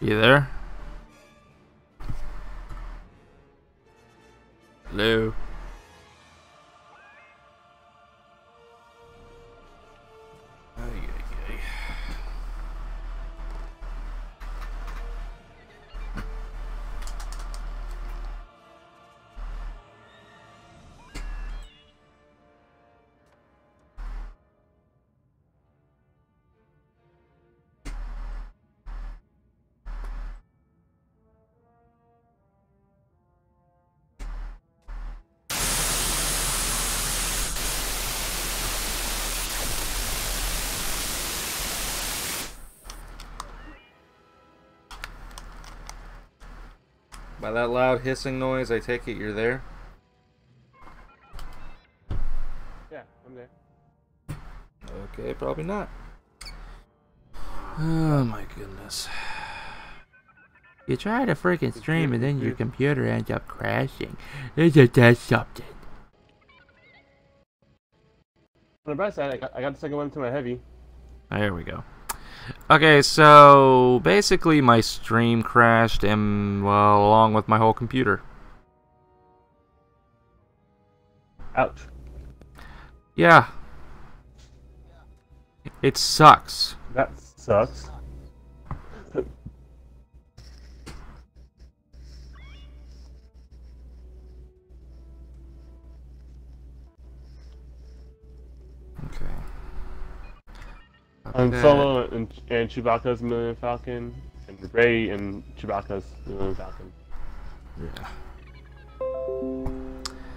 You there? By that loud hissing noise, I take it you're there? Yeah, I'm there. Okay, probably not. Oh my goodness. You try to freaking stream and then your computer ends up crashing. Isn't that something? On the bright side, I got, I got the second one to my heavy. There we go. Okay, so basically my stream crashed and well along with my whole computer. Ouch. Yeah. It sucks. That sucks. I'm Okay. Solo and, and Chewbacca's Millennium Falcon, and Rey and Chewbacca's Millennium Falcon. Yeah.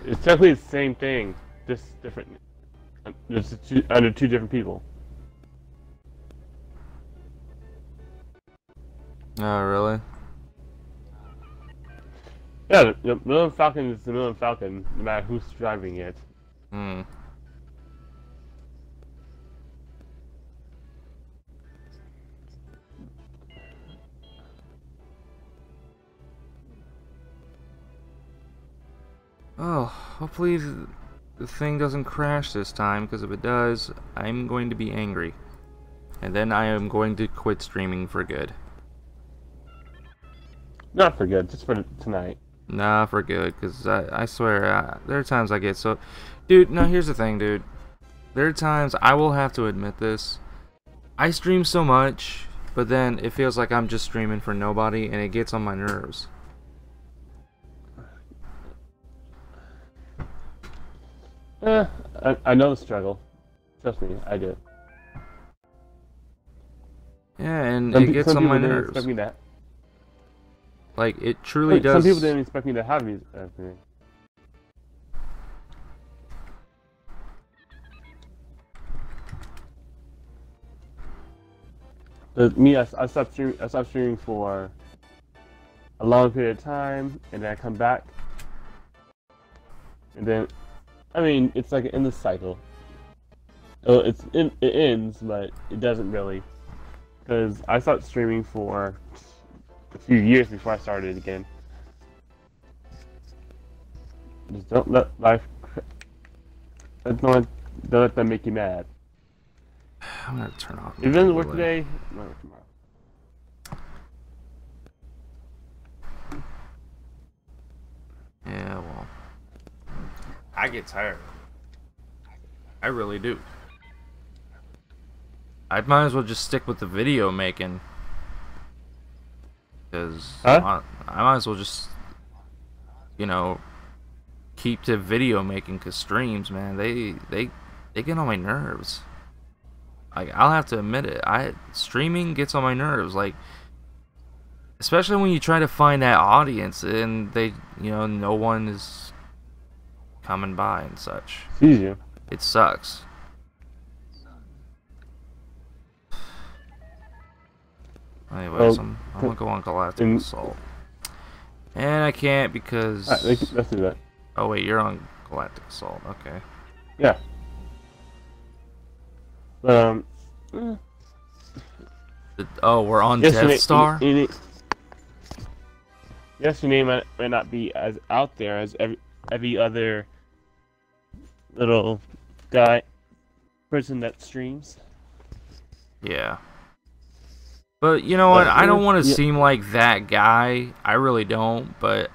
It's technically the same thing, just different. Just two, under two different people. Oh, really? Yeah, the, the Millennium Falcon is the Millennium Falcon, no matter who's driving it. Hmm. Oh, hopefully the thing doesn't crash this time, because if it does, I'm going to be angry. And then I am going to quit streaming for good. Not for good, just for tonight. Nah, for good, because I, I swear, uh, there are times I get so... Dude, no, here's the thing, dude. There are times, I will have to admit this, I stream so much, but then it feels like I'm just streaming for nobody, and it gets on my nerves. Eh, I, I know the struggle. Trust me, I do. Yeah, and Some it gets some on my nerves. expect me to. Like, it truly does... Some people didn't expect me to have these. Everything. But me, I, I stopped streaming. I stopped streaming for a long period of time, and then I come back, and then, I mean, it's like an endless cycle. Oh, it's it, it ends, but it doesn't really, because I stopped streaming for a few years before I started again. Just don't let life. Don't let, don't let them make you mad. I'm gonna turn off. It my doesn't work today, it tomorrow. Yeah, well, I get tired. I really do. I might as well just stick with the video making. Because Huh? I, I might as well just, you know, keep to video making. Cause streams, man, they they they get on my nerves. Like I'll have to admit it. I streaming gets on my nerves. Like especially when you try to find that audience and they you know no one is coming by and such Sees you. it sucks anyways Well, I'm, I'm gonna go on galactic in- assault and I can't because Alright, let's, let's do that. oh wait you're on galactic assault okay Yeah. Um. The- oh we're on yes, Death Star your name- yes, your name might, might not be as out there as every every other little guy person that streams. yeah But you know what? I don't want to yeah. seem like that guy. I really don't. But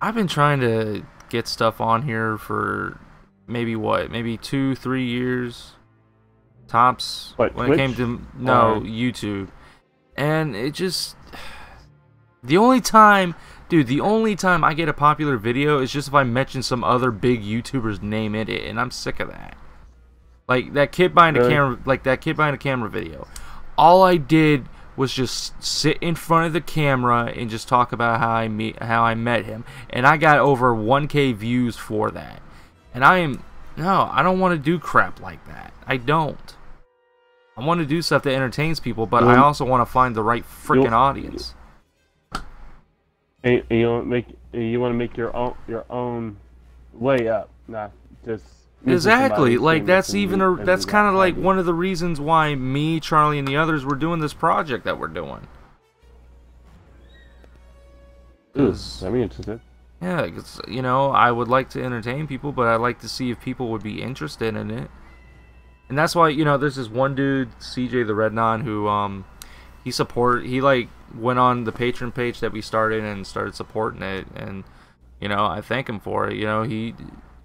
I've been trying to get stuff on here for maybe what? Maybe two, three years tops. What, when it came to no Or- YouTube, and it just the only time. Dude, the only time I get a popular video is just if I mention some other big YouTuber's name in it, and I'm sick of that. Like that kid behind a camera, like that kid behind a camera video. All I did was just sit in front of the camera and just talk about how I meet, how I met him, and I got over 1K views for that. And I am no, I don't want to do crap like that. I don't. I want to do stuff that entertains people, but I also want to find the right freaking audience. And, and you want to make you want to make your own your own way up, not just Exactly. Like that's even a that's kind of like one of the reasons why me, Charlie, and the others were doing this project that we're doing. Ooh, I'm interested. Yeah, 'cause, you know, I would like to entertain people, but I'd like to see if people would be interested in it. And that's why, you know, there's this one dude, CJ the Red Non, who um he support he like went on the Patreon page that we started and started supporting it and you know, I thank him for it. You know, he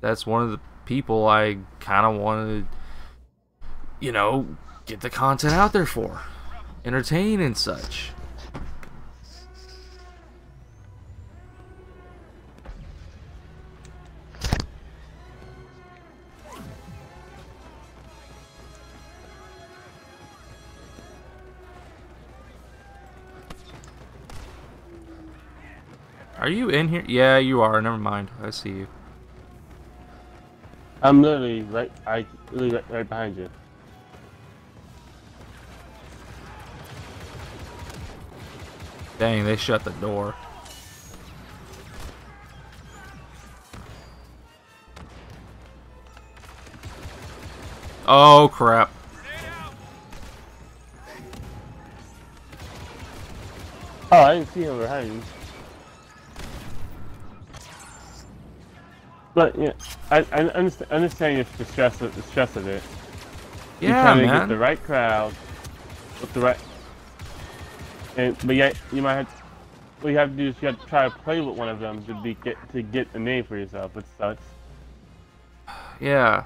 that's one of the people I kind of wanted you know, get the content out there for. Entertain and such. Are you in here? Yeah, you are. Never mind. I see you. I'm literally right. I literally right, right behind you. Dang, they shut the door. Oh crap. Oh, I didn't see him behind you. But yeah, I, I understand, understand your- the stress of the stress of it. You're Yeah, trying to get the right crowd with the right. And but yet you might have. What you have to do is you have to try to play with one of them to be get to get a name for yourself, which sucks. Yeah.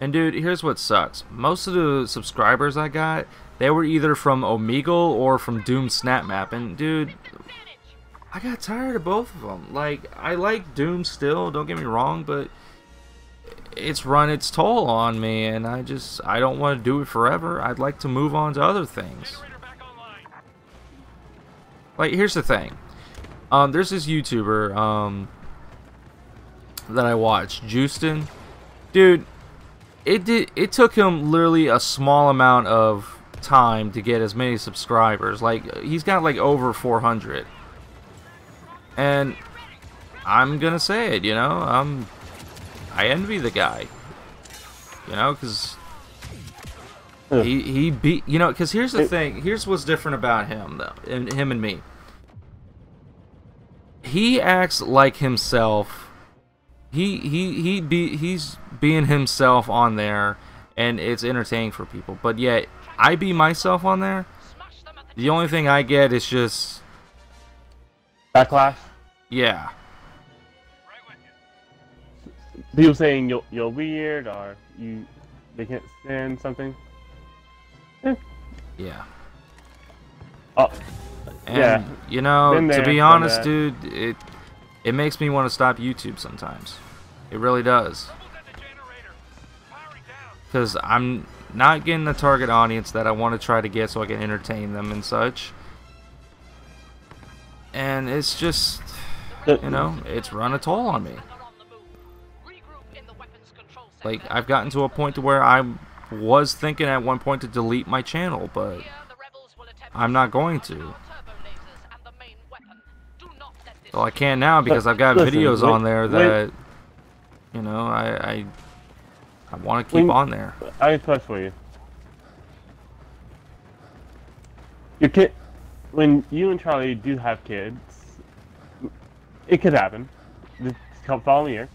And dude, here's what sucks. Most of the subscribers I got, they were either from Omegle or from Doom SnapMap. And dude, I got tired of both of them. Like, I like Doom still, don't get me wrong, but it's run its toll on me, and I just, I don't want to do it forever. I'd like to move on to other things. Like, here's the thing. Um, there's this YouTuber, um, that I watch, Justin. Dude, it did, it took him literally a small amount of time to get as many subscribers. Like, he's got like over 400. And I'm gonna say it, you know, I'm, I envy the guy. You know, because he he beat you know because here's the It- thing. Here's what's different about him though and him and me. He acts like himself. He he he be he's being himself on there and it's entertaining for people. But yet i be myself on there. The only thing i get is just Backlash. Yeah People saying you're, you're weird or you they can't stand something. Eh. yeah Oh, and Yeah. you know Been to be honest dude it it makes me want to stop youtube sometimes it really does because I'm not getting the target audience that I want to try to get so I can entertain them and such. And it's just, the- you know, it's run a toll on me. Like, I've gotten to a point to where I was thinking at one point to delete my channel, but I'm not going to. Well, I can't now because I've got Listen, videos when- on there when- that, you know, I, I, I want to keep When- on there. I have a question for you. Your kid, when you and Charlie do have kids, it could happen. This come following year.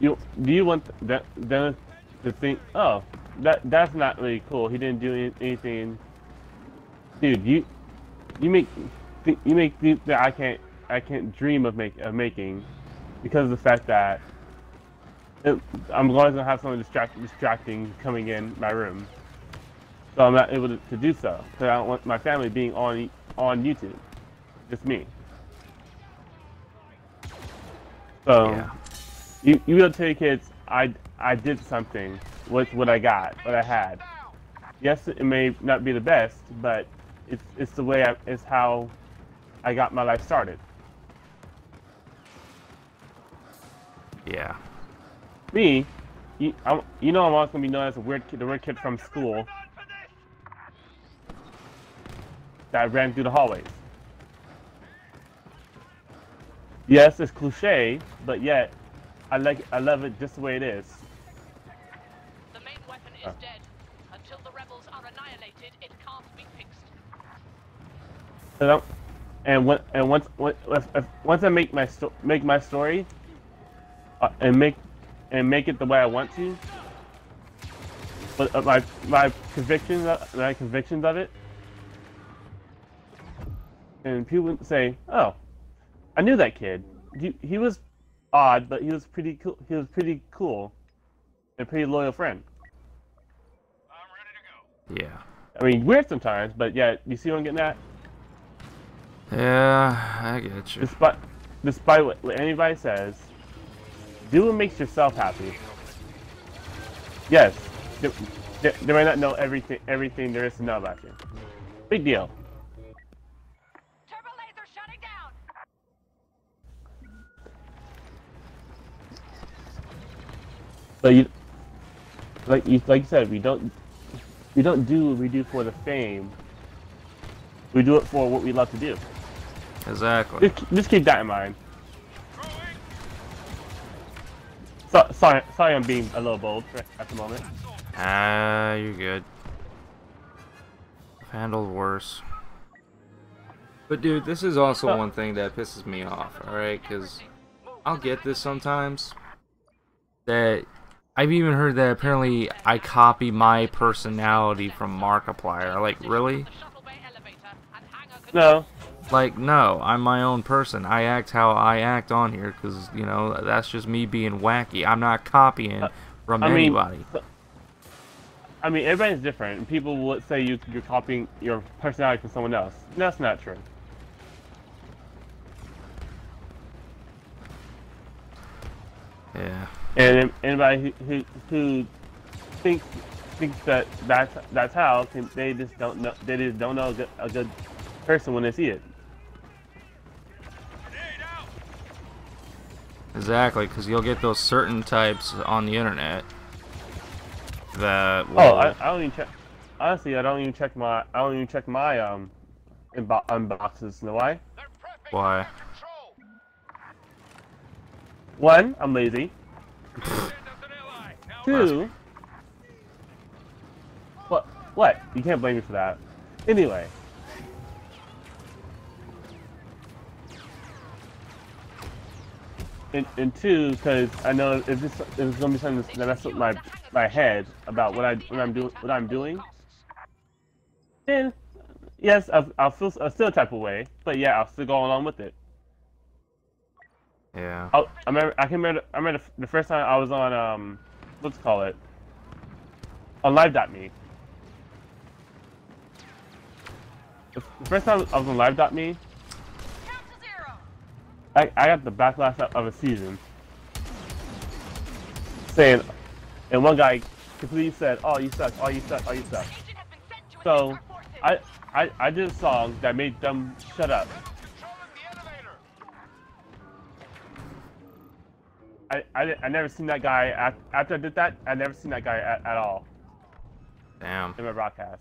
You do you want that them to think? Oh, that that's not really cool. He didn't do any, anything dude, you you make you make things that I can't I can't dream of make of making because of the fact that it, I'm always gonna have someone distract, distracting coming in my room, so I'm not able to, to do so because I don't want my family being on on YouTube, just me. So Yeah. you you will tell your kids I I did something with what I got, what I had. Yes, it may not be the best, but it's it's the way I, it's how I got my life started. Yeah. Me, you, I'm, you know I'm always gonna be known as a weird kid, the weird kid from school that ran through the hallways. Yes, it's cliche, but yet I like I love it just the way it is. The main weapon is Oh. dead. Until the rebels are annihilated, it can't be fixed. And, when and once when- if, if, once I make my make my story uh, and make and make it the way I want to, but uh, my my convictions of- my convictions of it, and people say, "Oh, I knew that kid. He he was odd, but he was pretty cool. He was pretty cool, and a pretty loyal friend. Yeah. I mean, weird sometimes, but yeah, you see what I'm getting at." Yeah, I get you. despite despite what, what anybody says, do what makes yourself happy. Yes, they, they, they might not know everything everything there is to know about you. Big deal. Turbo laser shutting down! But you, like you like you said, we don't we don't do what we do for the fame. We do it for what we love to do. Exactly. Just, just keep that in mind. So, sorry, sorry, I'm being a little bold at the moment. Ah, you're good. I've handled worse. But dude, this is also Uh, one thing that pisses me off, alright? Because I'll get this sometimes. That I've even heard that apparently I copy my personality from Markiplier. Like, really? The shuttle bay elevator and hangar No, Like, no, I'm my own person. I act how I act on here because, you know, that's just me being wacky. I'm not copying uh, from I mean, anybody. I mean, everybody's different. People would say you, you're copying your personality from someone else. That's not true. Yeah. And anybody who, who, who thinks thinks that that's that's how can, they just don't know they just don't know a good, a good person when they see it. Exactly, because you'll get those certain types on the internet that will, Oh, I, I don't even check. Honestly, I don't even check my I don't even check my um unboxes. You know why? why? One, I'm lazy. Two. What? What? You can't blame me for that. Anyway. And, and two, because I know if this if it's gonna be something that messes with my my head about what I what I'm doing what I'm doing, then yes, I'll, I'll feel a still type of way, but yeah, I'll still go along with it. Yeah. I, I remember. I can remember. I remember the, the first time I was on um, let's call it, on Live.me. The the first time I was on Live.me, Count to zero! I, I got the backlash of- of a season, saying, and one guy completely said, "Oh, you suck! Oh, you suck! Oh, you suck!" Agent has been sent to So, assist our forces. I, I, I did a song that made them shut up. I, I, I never seen that guy af- after I did that. I never seen that guy at, at all. Damn. in my broadcast.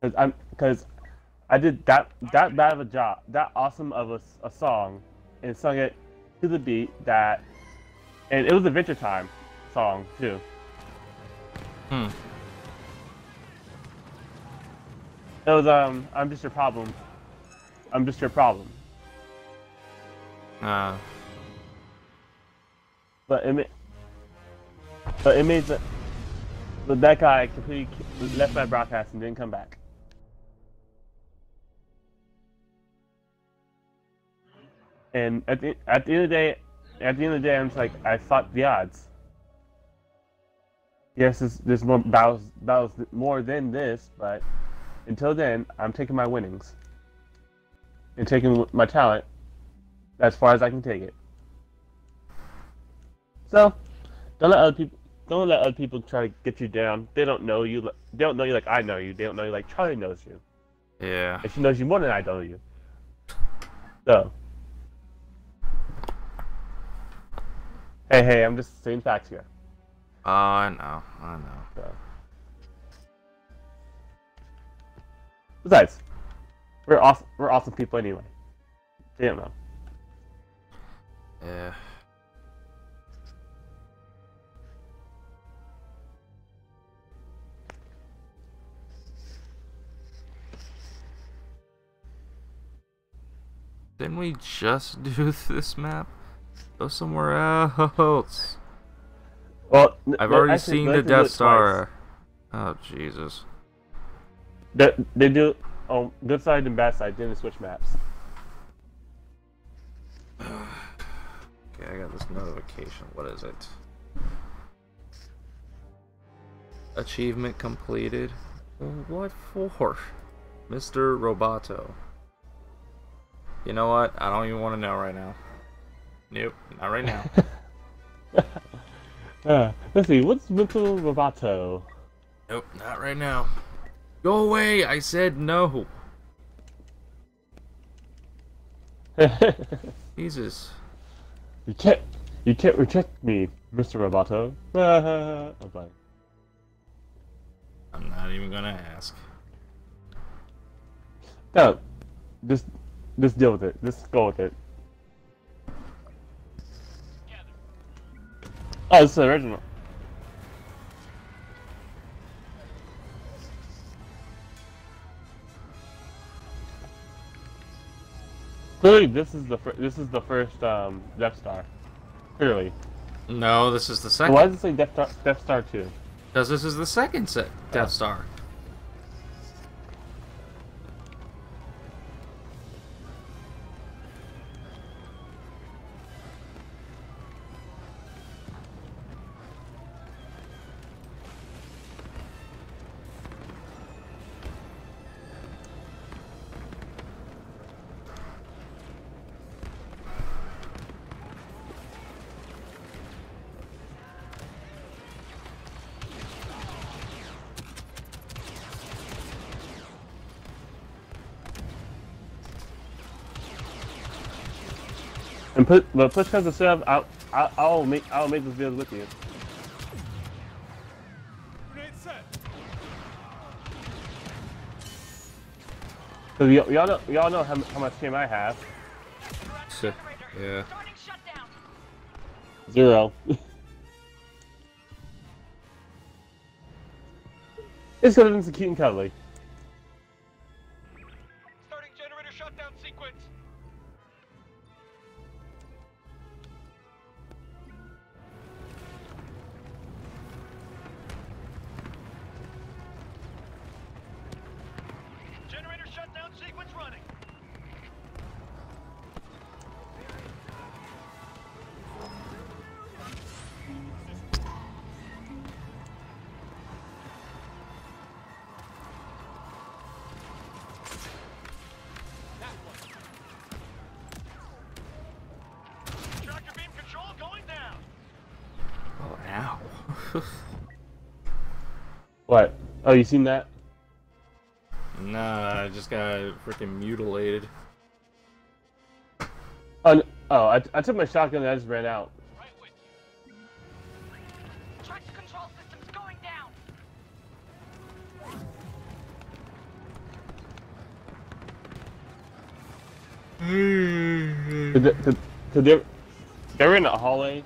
Cause I'm, cause I did that that bad of a job, that awesome of a, a song, and sung it to the beat that, and it was a Adventure Time song too. Hmm. It was um, I'm just your problem. I'm just your problem. Uh, but it made, but it means the, but that guy completely left my broadcast and didn't come back. And at the at the end of the day, at the end of the day, I'm just like I fought the odds. Yes, there's, there's more battles, battles more than this, but until then, I'm taking my winnings and taking my talent as far as I can take it. So, don't let other people don't let other people try to get you down. They don't know you. They don't know you like I know you. They don't know you like Charlie knows you. Yeah. And she knows you more than I know you. So, hey, hey, I'm just saying facts here. Oh, I know. I know. So. Besides, we're awesome. We're awesome people anyway. They don't know. Yeah. Didn't we just do this map? Go somewhere else. Well, I've already actually, seen the Death twice. Star. Oh Jesus. They, they do on good side and bad side. Then they switch maps. Okay, I got this notification. What is it? Achievement completed. What for? Mr. Roboto. You know what? I don't even want to know right now. Nope, not right now. Uh, let's see. What's mental roboto? nope, not right now. Go away! I said no. Jesus. you can't. You can't reject me, Mr. Roboto. I'm fine. I'm not even gonna ask. No, just, just deal with it. Just go with it. Oh, it's the original. Clearly, this is the this is the first um, Death Star. Clearly, No, this is the second. why does it say Death Star, Death Star Two? Because this is the second set Death Oh. Star. And put, but push comes to shove, I'll, I'll, I'll make, I'll make this video with you. Cause y- y'all know, y'all know how, how much time I have. Shit, yeah. Zero. it's gonna be cute and cuddly. Starting generator shutdown sequence. Oh, you seen that? nah, I just got freaking mutilated. Oh, n- oh I, I took my shotgun and I just ran out. Right with you. Tractor control systems going down. Mm-hmm. Cause they, cause, cause they're, they're in a hallway,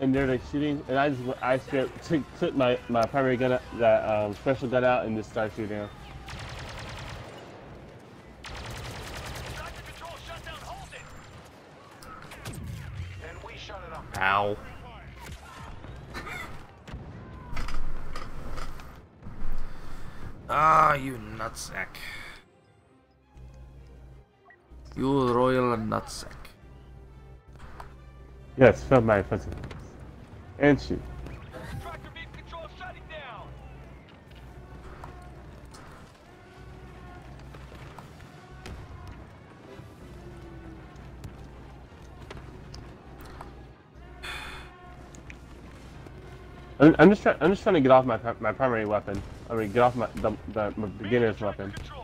and they're like shooting, and I just I straight took, took my, my primary gun, that um, special gun out, and just started shooting them. Tractor control shutdown. Hold it. And we shut it up. Ow. Ah, you nutsack. You royal nutsack. Yes, filled my offensive. And down. I'm, I'm just trying. I'm just trying to get off my my primary weapon. I mean, get off my the, the my beginner's weapon. Control.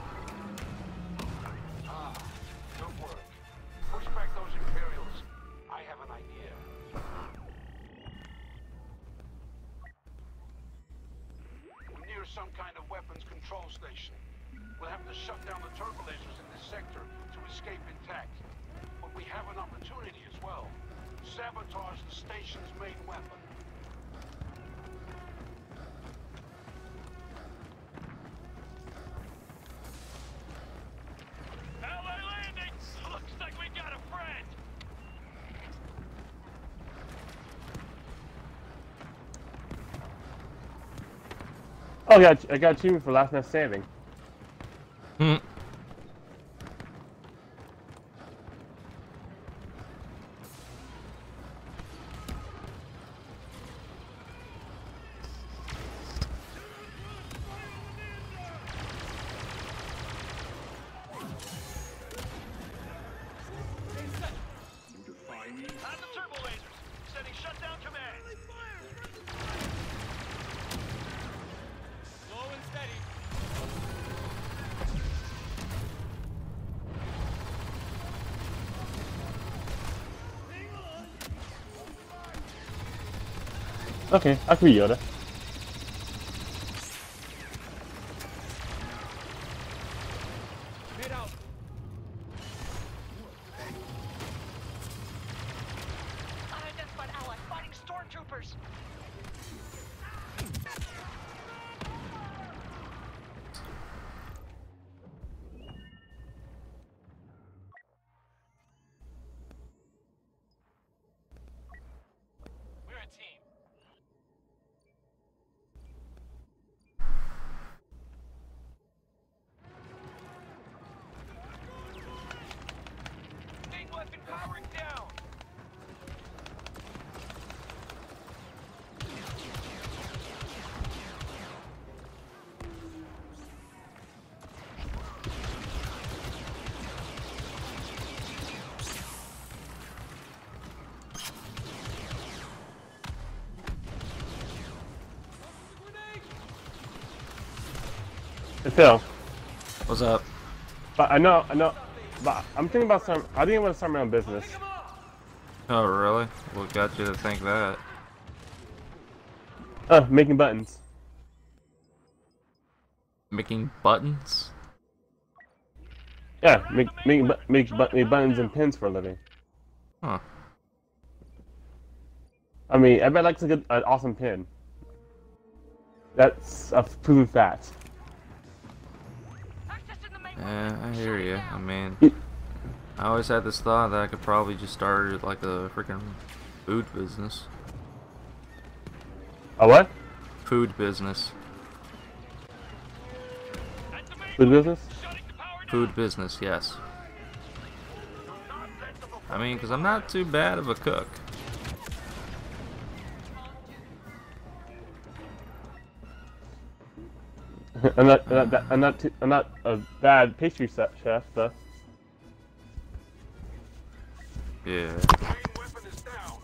Oh, got I got achievement for last man standing. Okay, I Phil, What's up? but I know I know, but I'm thinking about some. I think I'm gonna start my own business. Oh, really? What got you to think that? Uh, making buttons. Making buttons? Yeah, make make make, make buttons and pins for a living. Huh. I mean, everybody likes a good, an awesome pin. That's a proven fact. I hear you. I mean. I always had this thought that I could probably just start like a freaking food business. A what? Food business. At the main Food business? shutting the power down! Food business, yes. Do not let them I mean, because I'm not too bad of a cook. I'm not, I'm not, I'm not, too, I'm not a bad pastry chef, though. Yeah. Main weapon is down.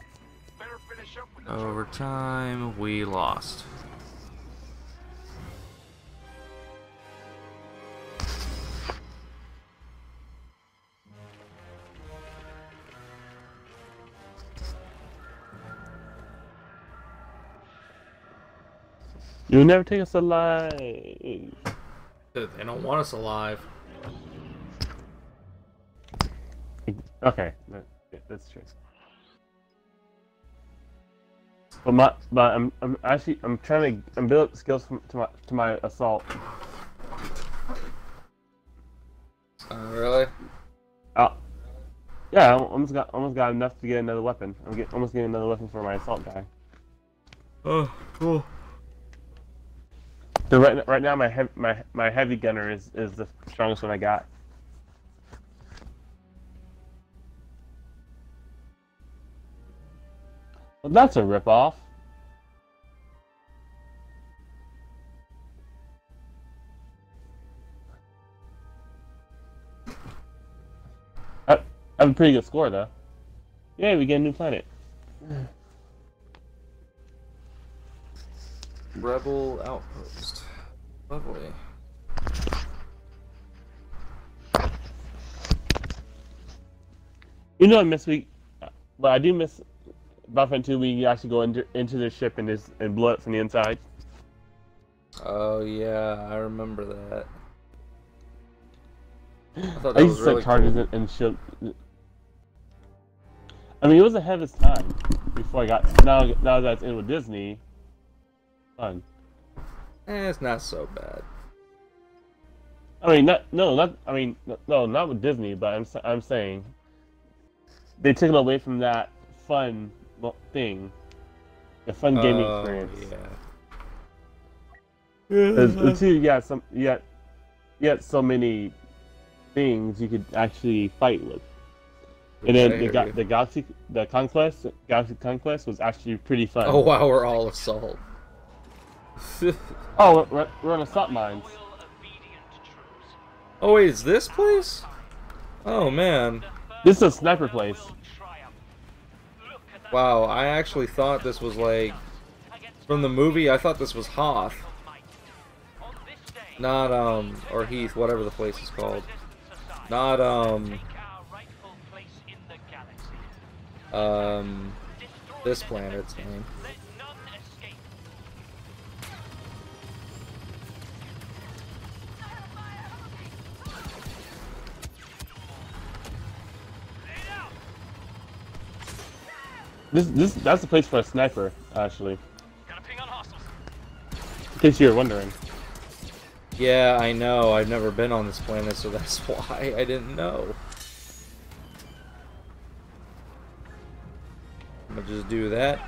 You'll never take us alive. They don't want us alive. Okay, that's true. But my, but I'm, I'm actually, I'm trying to, I'm building skills from, to my, to my assault. Uh, really? Uh, yeah, I almost got, almost got enough to get another weapon. I'm get, almost getting another weapon for my assault guy. Oh, cool. So right, right now my, hev- my, my heavy gunner is, is the strongest one I got. Well, that's a ripoff. I, I have a pretty good score though. Yeah, we get a new planet. Rebel outpost. Lovely. You know, I miss we, but I do miss Battlefront 2. We actually go into into the ship and just and blow it from the inside. Oh yeah, I remember that. I thought I used to set really charges cool. and, and shield. I mean, it was ahead of its time before I got. Now, now that it's in with Disney, fun. Eh, it's not so bad. I mean, not no, not. I mean, no- no, not with Disney. But I'm I'm saying they took it away from that fun thing, the fun gaming Oh, experience. Yeah. The, the two, you got some, you got, you got so many things you could actually fight with. And then I the, hear the Galaxy, the Conquest, Galaxy Conquest was actually pretty fun. Oh wow, we're all assault. Oh, we're, we're, on assault mines. oh wait, is this place? Oh man. This is a sniper place. Wow, I actually thought this was like from the movie. I thought this was Hoth, not um or Heath, whatever the place is called. Not um um this planet's name. This, this, that's the place for a sniper, actually. In case you were wondering. Yeah, I know. I've never been on this planet, so that's why I didn't know. I'm gonna just do that.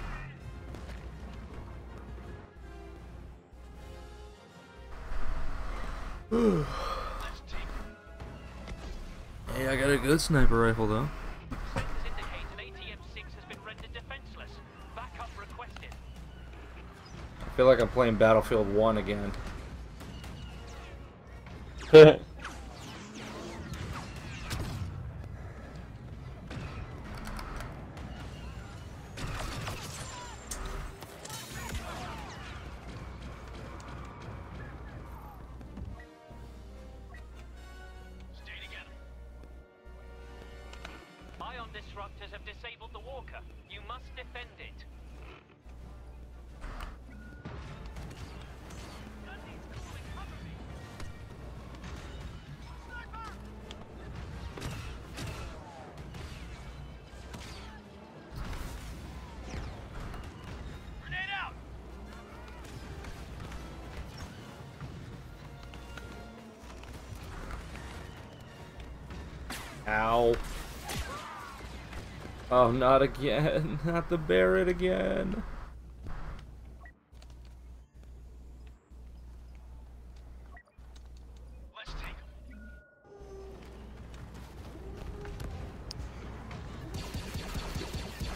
hey, I got a good sniper rifle though. Feel like I'm playing Battlefield 1 again. Oh, not again. Not the Barrett again. Let's take 'em.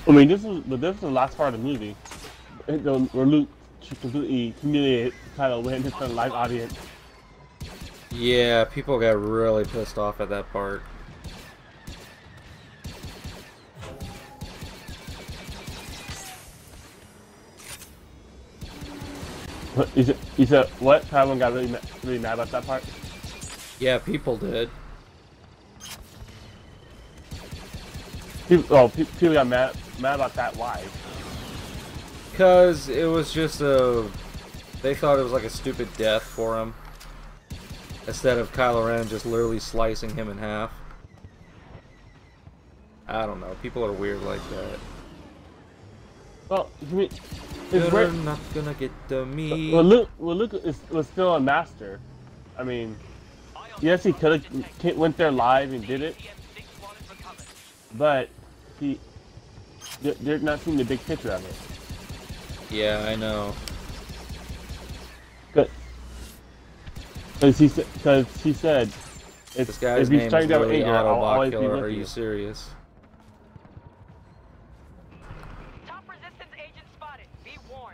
I mean, this is but this is the last part of the movie. It- the- Where Luke completely humiliated Kylo Ren in front of live audience. Yeah, people got really pissed off at that part. What- You said, what? Kylo Ren got really really mad about that part. Yeah, people did. People, oh, pe- people got mad mad about that. Why? Cause it was just a, they thought it was like a stupid death for him. Instead of Kylo Ren just literally slicing him in half. I don't know. People are weird like that. Well, I mean, it's You're weird. not gonna get to me. Well, Luke, well, Luke is, was still a master. I mean, yes, he could have went there live and did it, ATM-6 wallet recovered. but he they're, they're not seeing the big picture of it. Yeah, I know. Because he said, because he said, it's, This guy's if you name strike is down with literally I'll Autobot always be Killer. with Are you. you serious?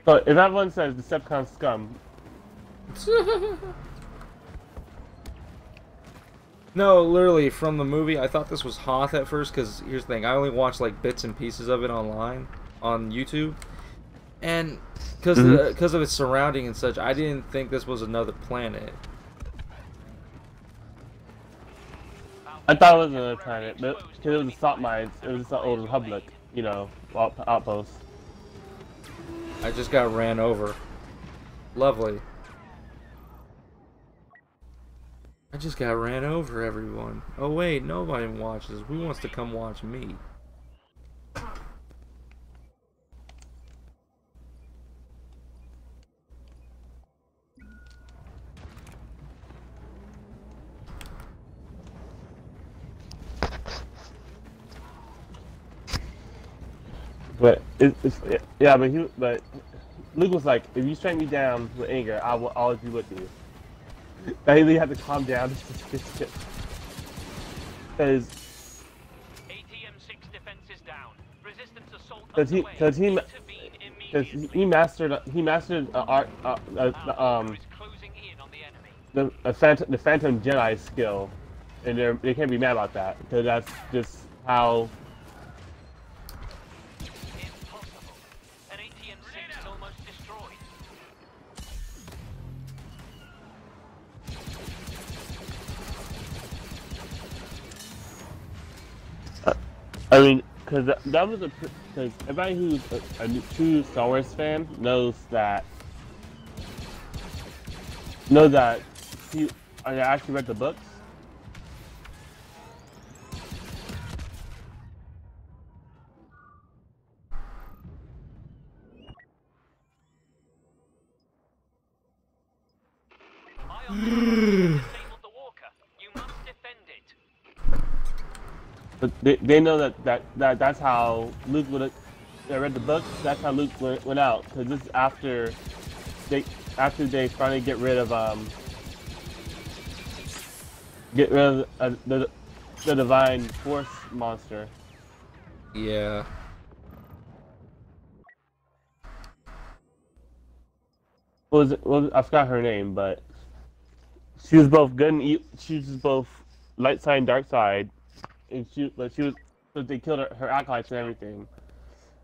So if everyone says Decepticon scum, No, literally from the movie, I thought this was Hoth at first because here's the thing: I only watched like bits and pieces of it online on YouTube, and because Mhm. because of its surrounding and such, I didn't think this was another planet. I thought it was another planet, but because it was the salt mines, it was the old Republic, you know, outpost. I just got ran over. Lovely. I just got ran over, everyone. Oh wait, nobody watches. Who wants to come watch me? But it, it's yeah, but he but Luke was like, if you strike me down with anger, I will always be with you. Bailey had to calm down just because ATM-6 defense is down. Resistance assault 'Cause he- underway. 'cause he because he, he mastered he mastered uh, art uh, uh, um closing in on the enemy. the a phantom the Phantom Jedi skill, and they they can't be mad about that because that's just how I mean, because that, was a because everybody who's a, a true Star Wars fan knows that know that he I actually read the books. But they, they know that, that, that that's how Luke would have. I read the book. That's how Luke went, went out. Because this is after they after they finally get rid of um get rid of uh, the the divine force monster. Yeah. What was it? Well, I forgot her name, but she was both good and evil. She was both light side and dark side, and she but she was but they killed her, her acolytes and everything.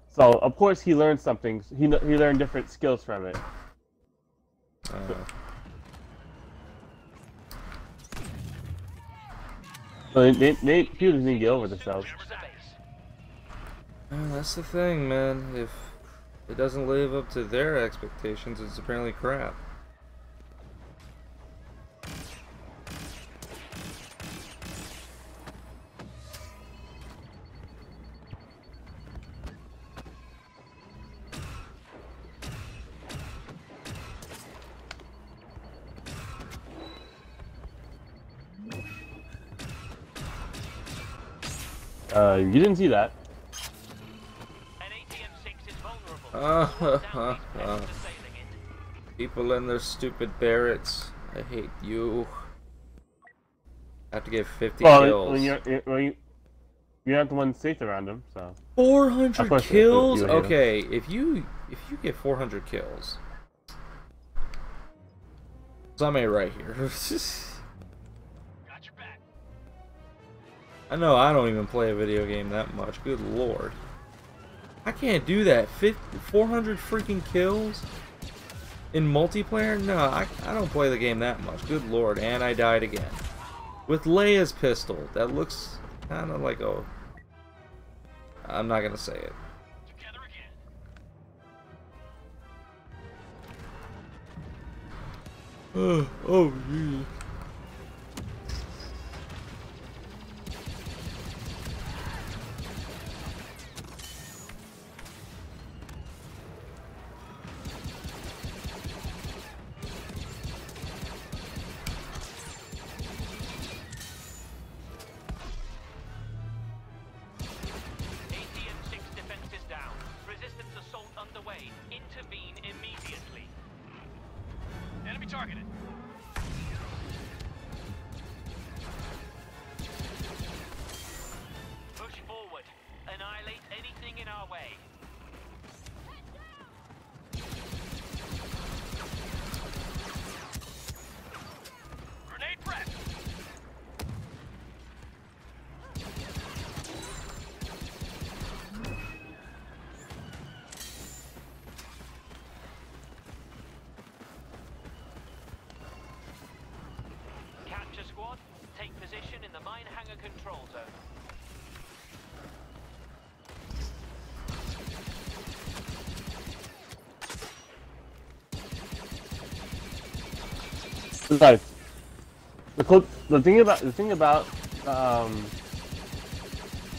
So of course he learned something. He he learned different skills from it. Uh, So they, they people just need to get over themselves. Uh, that's the thing, man. If it doesn't live up to their expectations, it's apparently crap. Uh, you didn't see that. An ATM-6 is vulnerable. Uh, uh, uh. pests assailing it. People and their stupid Barretts. I hate you. I have to get 50 Well, kills. when you're when you you're not the one safe around him, so. 400 course, kills? you- you. Okay, if you if you get 400 kills. So I'm a right here. I know I don't even play a video game that much. Good lord. I can't do that. 50, 400 freaking kills in multiplayer? No, I, I don't play the game that much. Good lord. And I died again. With Leia's pistol. That looks kind of like a... I'm not going to say it. Oh, oh, geez. The thing about the thing about um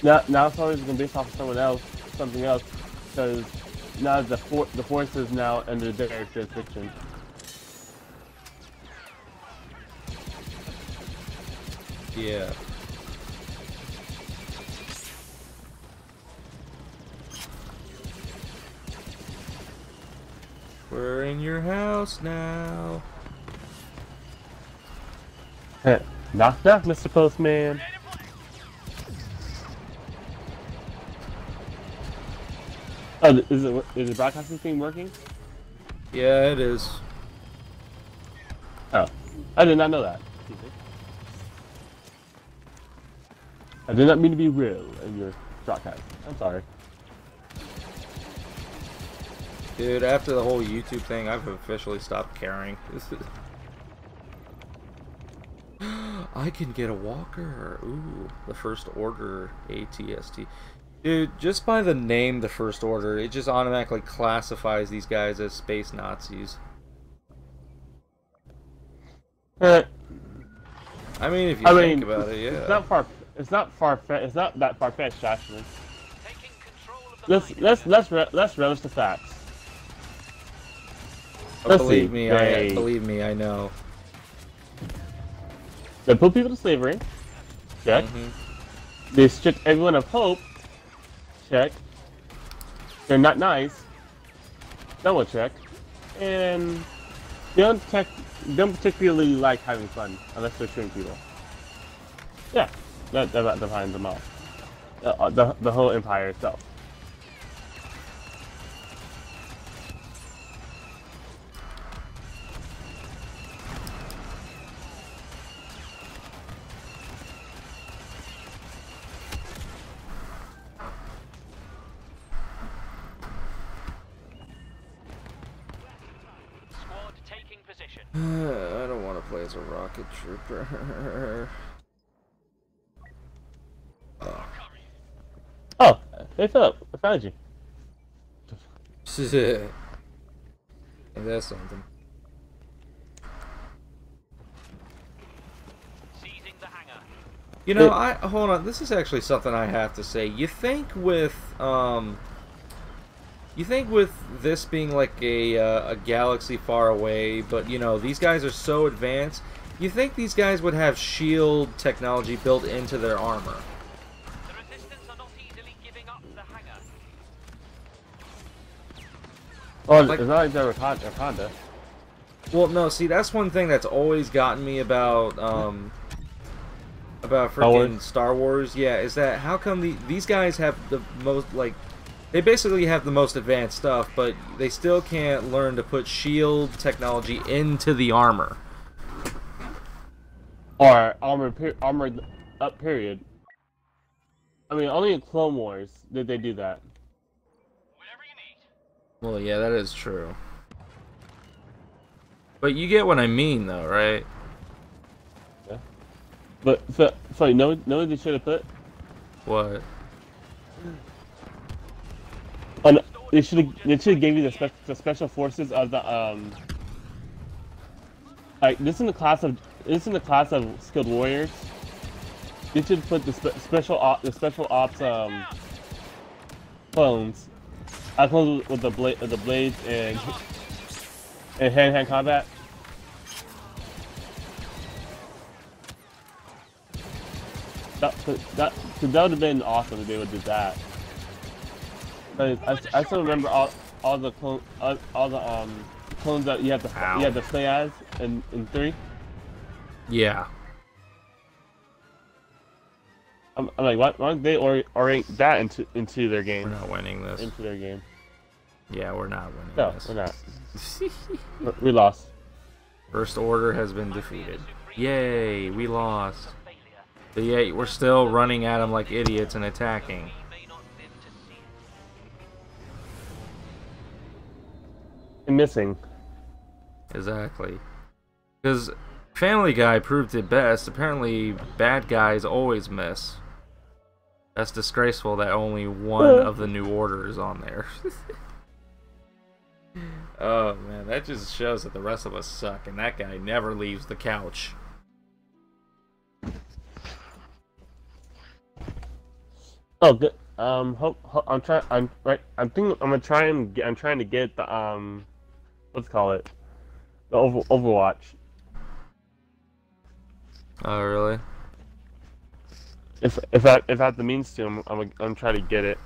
now now it's always gonna be off of someone else, something else, because now the for, the force is now under their jurisdiction. Yeah. We're in your house now. Knock knock, Mr. Postman. Oh, is it is the broadcasting thing working? Yeah, it is. Oh, I did not know that. I did not mean to be real in your broadcast. I'm sorry. Dude, after the whole YouTube thing, I've officially stopped caring. I can get a walker. Ooh, the First Order ATST. Dude, just by the name The First Order, it just automatically classifies these guys as space Nazis. Eh, I mean, if you I think mean, about it, yeah. it's not far. It's not far. It's not that far fetched, actually. Taking control Let's let's let's re- let's relish the facts. But let's believe see, me, I believe me, I know. They put people to slavery. Check. Mhm. They stripped everyone of hope. Check. They're not nice. Double check. And they don't tech, don't particularly like having fun unless they're shooting people. Yeah, that that about defines them all. Uh, uh, the the whole empire itself. Squad taking position. I don't want to play as a rocket trooper. Oh, hey Philip, I found you. and that's something. Seizing the. You know, I hold on. This is actually something I have to say. You think with um, you think with this being like a uh, a galaxy far away, but you know these guys are so advanced. You think these guys would have shield technology built into their armor? The resistance are not easily giving up the hangar. Oh, Like- it's not like they're Wakanda. Wakanda. Well, no. See, that's one thing that's always gotten me about um, about Star Wars? freaking Star Wars, yeah, is that how come the, these guys have the most like they basically have the most advanced stuff, but they still can't learn to put shield technology into the armor. Or armored per- armored up period. I mean, only in Clone Wars did they do that. Whatever you need. Well, yeah, that is true. But you get what I mean, though, right? Yeah. But so, sorry, no, no, they should have put. What? Oh, no, they should have. They should have gave you the, spe- the special forces of the um. Like this in the class of this in the class of skilled warriors. They should put the spe- special op, the special ops um clones. I clones with the blade, the blades and and hand hand combat. That that that would have been awesome if they would do that. But I, I still remember all all the clone all, all the um clones that you have to Ow. you have to play as in in three. Yeah. I'm, I'm like, why, why don't they ori- orient that into into their game? We're not winning this. Into their game. Yeah, we're not winning No, this. we're not. We- lost. First order has been defeated. Yay, we lost. But yet we're still running at them like idiots and attacking. We may not live to see it. And missing. Exactly. Because Family Guy proved it best. Apparently, bad guys always miss. That's disgraceful that only one of the new order is on there. oh man, that just shows that the rest of us suck, and that guy never leaves the couch. Oh, good. Um, hope, hope I'm trying. I'm right. I'm thinking. I'm gonna try and get. I'm trying to get the um, let's call it, the over, Overwatch. Oh really? If if I if I have the means to, I'm I'm, I'm trying to get it.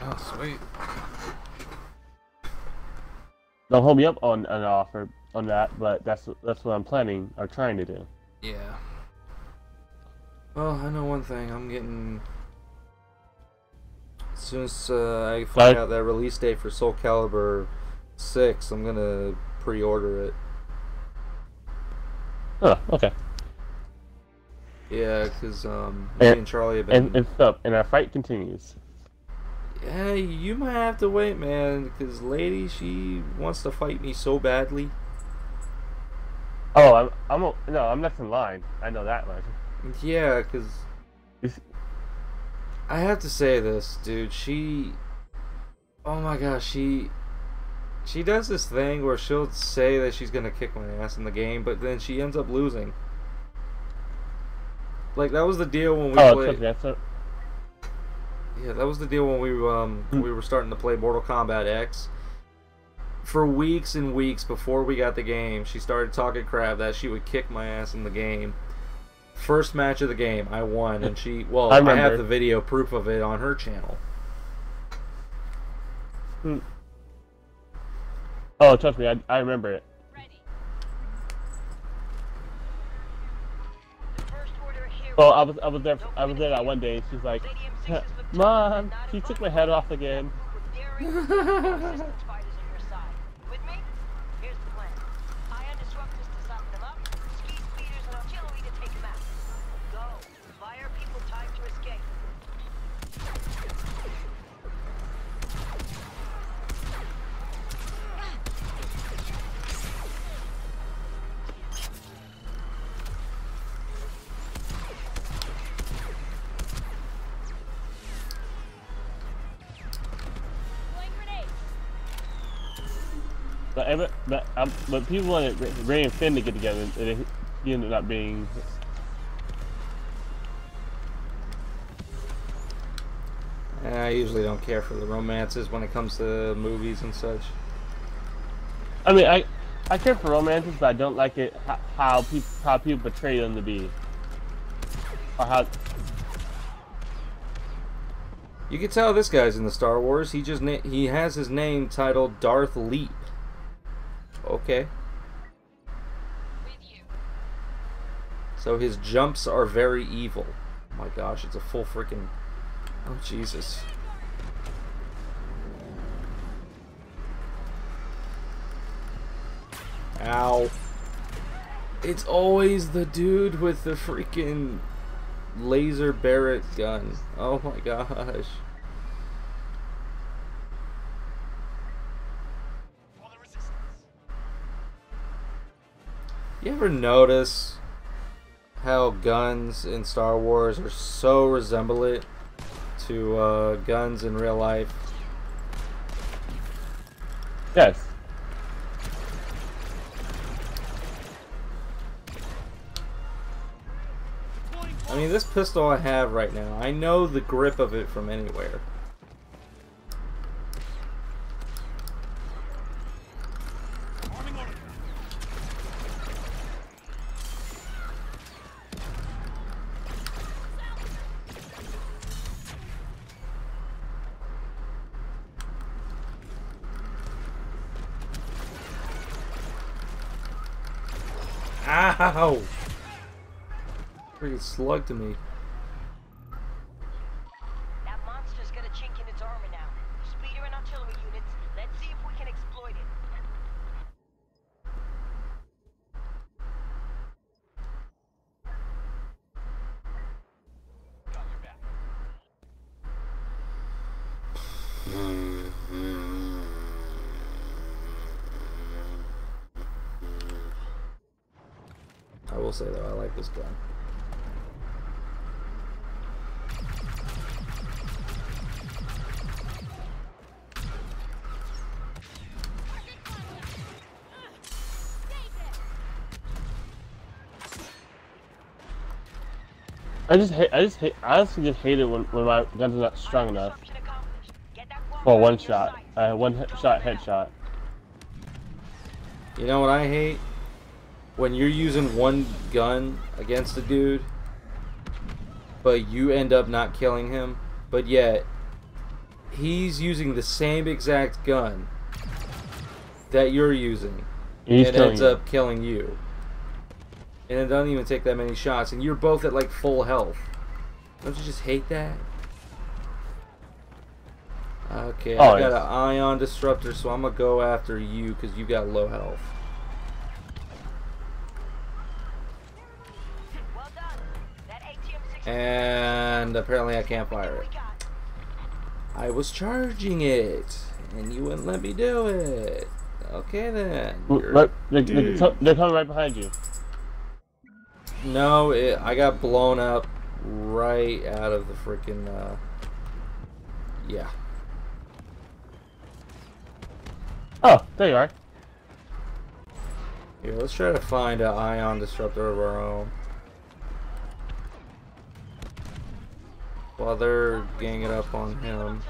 Oh sweet. Don't hold me up on an offer on that, but that's that's what I'm planning or trying to do. Yeah. Well, I know one thing. I'm getting. As soon as uh, I find out that release date for Soul Calibur 6, I'm gonna pre order it. Oh, okay. Yeah, because um, me And- and Charlie have been. And and stuff, and our fight continues. yeah, you might have to wait, man, because Lady, she wants to fight me so badly. Oh, I'm I'm a, no, I'm next in line. I know that much. Yeah, because. I have to say this, dude. She. Oh my gosh, she. She does this thing where she'll say that she's gonna kick my ass in the game, but then she ends up losing. Like that was the deal when we Oh, played. that's a, Yeah, that was the deal when we um Hmm. we were starting to play Mortal Kombat X. For weeks and weeks before we got the game, she started talking crap that she would kick my ass in the game. First match of the game, I won, and she well, I I, have the video proof of it on her channel. oh, trust me, I, I remember it. Well, I was I was there I was there that one day. and She's like, Mom, she took my head off again. But every, but um, but people wanted Rey and Finn to get together, and it, he ended up being. I usually don't care for the romances when it comes to movies and such. I mean, I I care for romances, but I don't like it how, how people how people portray them to be, or how. You can tell this guy's in the Star Wars. He just he has his name titled Darth Leap. Okay. So his jumps are very evil. Oh my gosh, it's a full freaking. Oh Jesus. Ow. It's always the dude with the freaking laser Barrett gun. Oh my gosh. You ever notice how guns in Star Wars are so resemblant to uh, guns in real life? Yes. I mean, this pistol I have right now, I know the grip of it from anywhere. Slug to me. That monster's got a chink in its armor now. Speeder and artillery units, let's see if we can exploit it. I will say though, I like this gun. I just hate. I just hate. I honestly just hate it when, when my guns are not strong enough Disruption accomplished. Get that walker for one shot. sight. Uh, one hit, shot headshot. You know what I hate? When you're using one gun against a dude, but you end up not killing him, but yet he's using the same exact gun that you're using He's and killing ends you. up killing you. And it doesn't even take that many shots, and you're both at like full health. Don't you just hate that? Okay, Oh, I got an ion disruptor, so I'm gonna go after you because you got low health. Well done. That ATM-6 And apparently I can't fire it. I was charging it, and you wouldn't let me do it. Okay then. You're- they're, they're, dude. co- they're coming right behind you. No, it, I got blown up right out of the freaking. Uh, yeah. Oh, there you are. Here, let's try to find an ion disruptor of our own. While they're ganging up on him.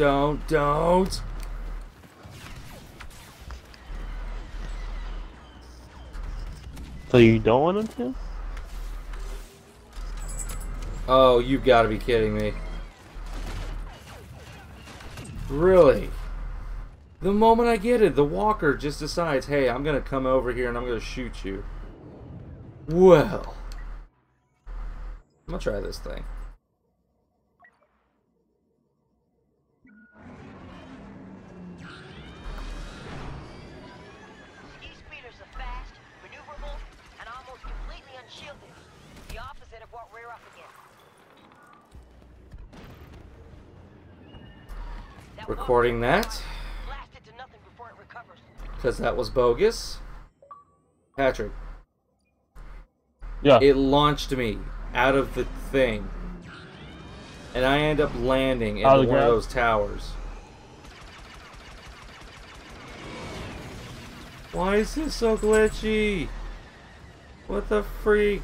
Don't, don't. So you don't want him to? Oh, you've got to be kidding me. Really? The moment I get it, the walker just decides, hey, I'm going to come over here and I'm going to shoot you. Well. I'm going to try this thing. Recording that. Blasted to nothing before it recovers. Because that was bogus. Patrick, Yeah. it launched me out of the thing. And I end up landing in one of of those towers. Why is this so glitchy? What the freak?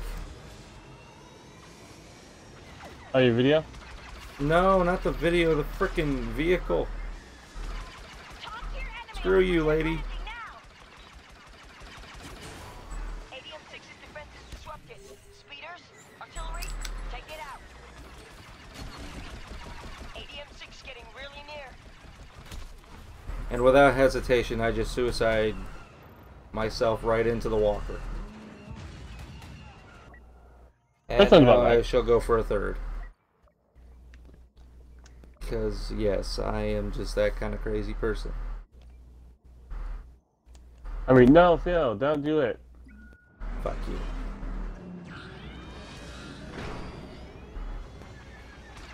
oh, your video? No, not the video, the freaking vehicle. Getting you, lady. And without hesitation, I just suicide myself right into the walker. And That now I shall go for a third. Because, yes, I am just that kind of crazy person. I mean, no, Phil, don't do it. Fuck you.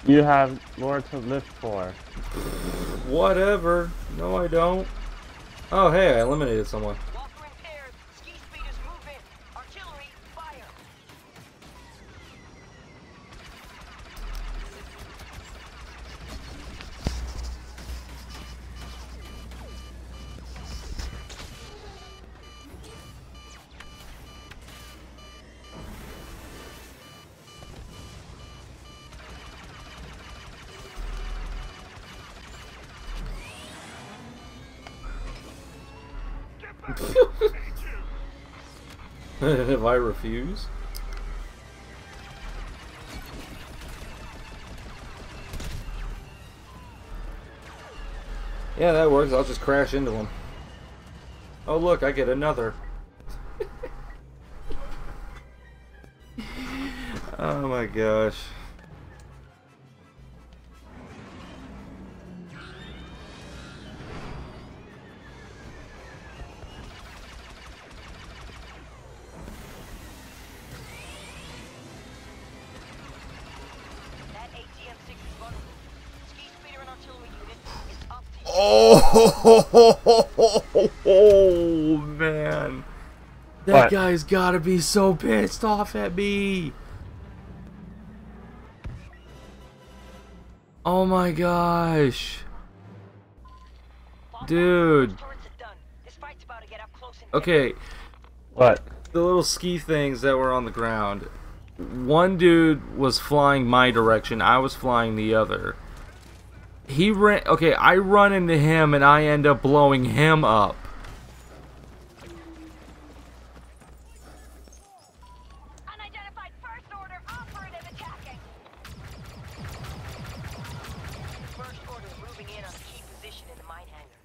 You have more to live for. Whatever. No, I don't. Oh, hey, I eliminated someone. I refuse? Yeah, that works. I'll just crash into him. Oh, look, I get another. oh my gosh. Oh, man. That What? guy's gotta be so pissed off at me. Oh my gosh. Dude. on. Turrets are done. This fight's about to get up close and Okay, What? the little ski things that were on the ground. One dude was flying my direction, I was flying the other. He ran. Okay, I run into him and I end up blowing him up. Unidentified first order operative attacking. First order moving in on key position in the mine hangar.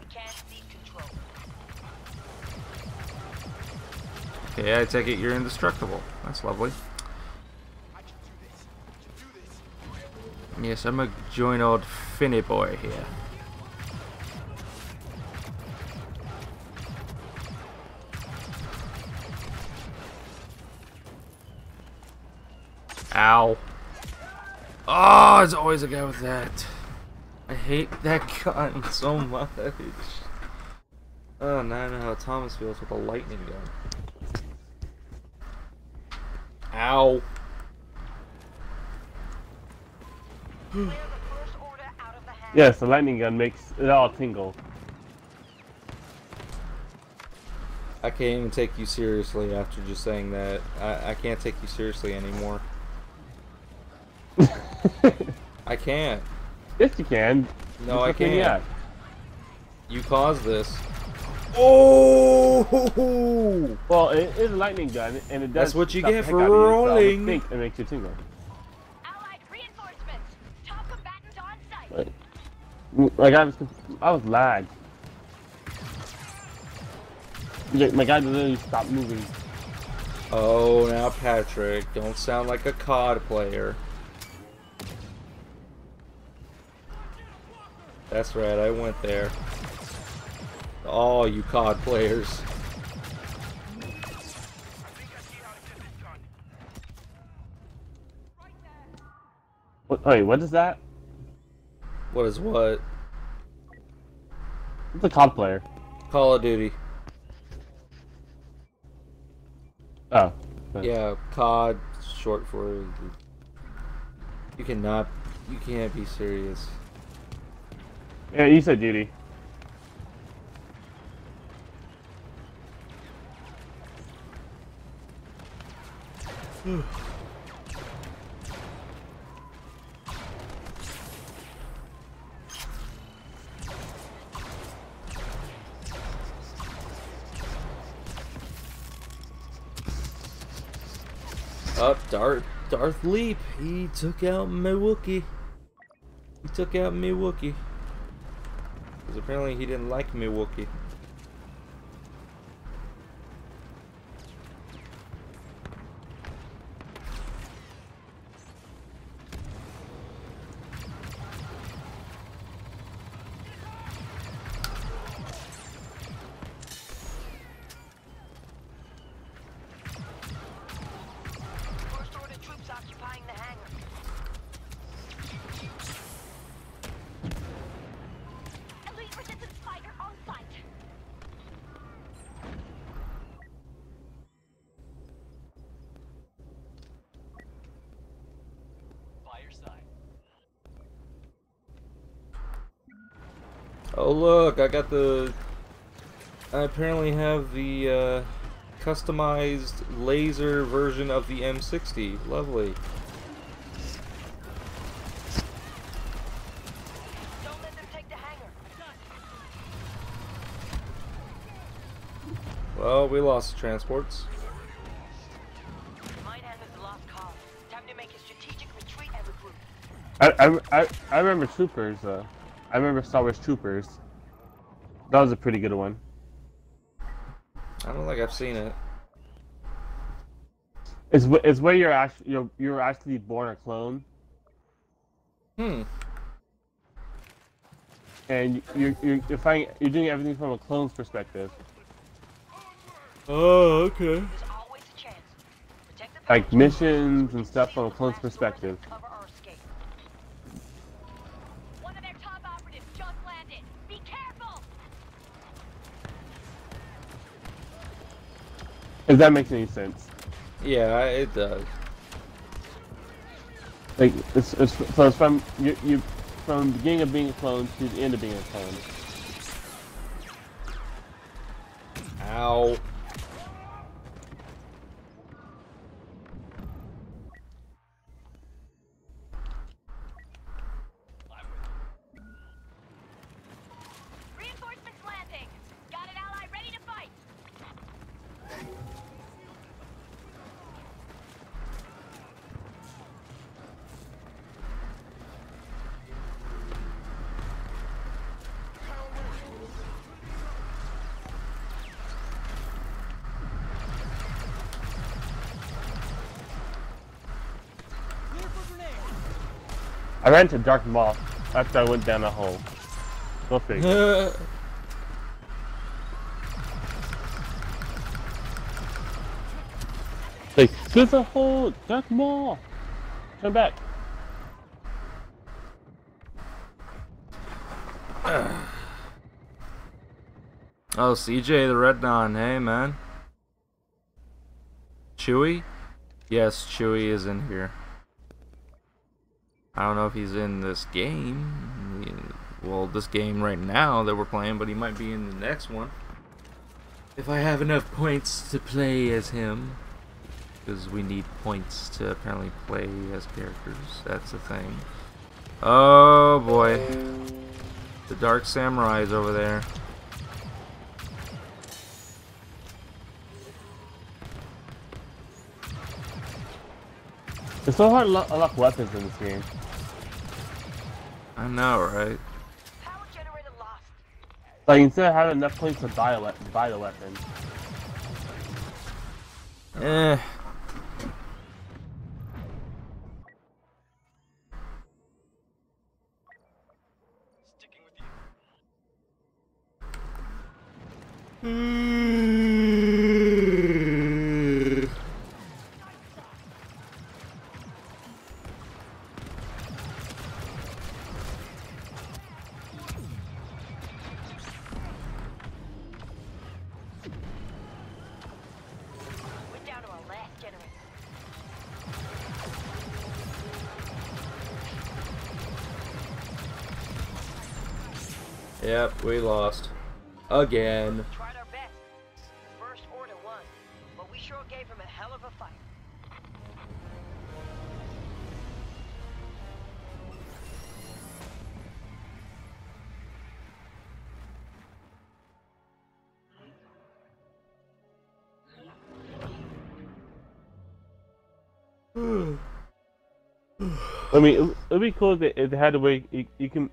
We can't seize control. Okay, I take it you're indestructible. That's lovely. Yes, I'm a join old Finny boy here. Ow. Oh, it's always a guy with that. I hate that gun so much. Oh, now I know how Thomas feels with a lightning gun. Ow. Clear the first order out of the hangar. Yes, the lightning gun makes it all tingle. I can't even take you seriously after just saying that. I, I can't take you seriously anymore. I can't. yes, you can. No, Just I look in the can't. eye. You caused this. Oh! Well, it is a lightning gun, and it does. That's what you get for you, so I rolling. think it makes you tingle. Like, I was, I was lagged. Like, My guy literally stopped moving. Oh, now Patrick, don't sound like a COD player. That's right, I went there. All you COD players. What, wait, what is that? What is what? It's a COD player. Call of Duty. Oh. Yeah, COD, short for. You cannot. You can't be serious. Yeah, you said duty. Up, Darth Darth Leap. He took out my Wookie. He took out me Wookie. Because apparently he didn't like me Wookie. Got the. I apparently have the uh, customized laser version of the M60. Lovely. Don't let them take the hangar. Well, we lost transports. Minehan is the lost cause. Time to make a strategic retreat and regroup. I, I, I, I remember Troopers. Uh, I remember Star Wars Troopers. That was a pretty good one. I don't think I've seen it. It's wh- it's where you're actually you're you're actually born a clone, Hmm. and you you're you're finding you're doing everything from a clone's perspective. Oh, okay. There's always a chance. Protect the Like missions and stuff from a clone's perspective. Cover our escape. One of their top operatives just landed. Be careful! If that makes any sense. Yeah, it does. Like it's, it's so it's from you, you from the beginning of being a clone to the end of being a clone. Ow. I ran to Dark Moth after I went down a hole. Go figure. like there's a hole, Dark Moth. Come back. oh, CJ the Red Dawn. Hey, man. Chewy? Yes, Chewy is in here. I don't know if he's in this game. Well, this game right now that we're playing, but he might be in the next one. If I have enough points to play as him. Because we need points to apparently play as characters. That's the thing. Oh boy. The Dark Samurai is over there. It's so hard to unlock weapons in this game. I know, right? Power generator lost. Like instead of having enough points to buy a we- buy the weapon. Eh. Sticking Again. Tried our best. First order won, but we sure gave him a hell of a fight. I mean, it, it'd be cool if they, if they had a way you, you can,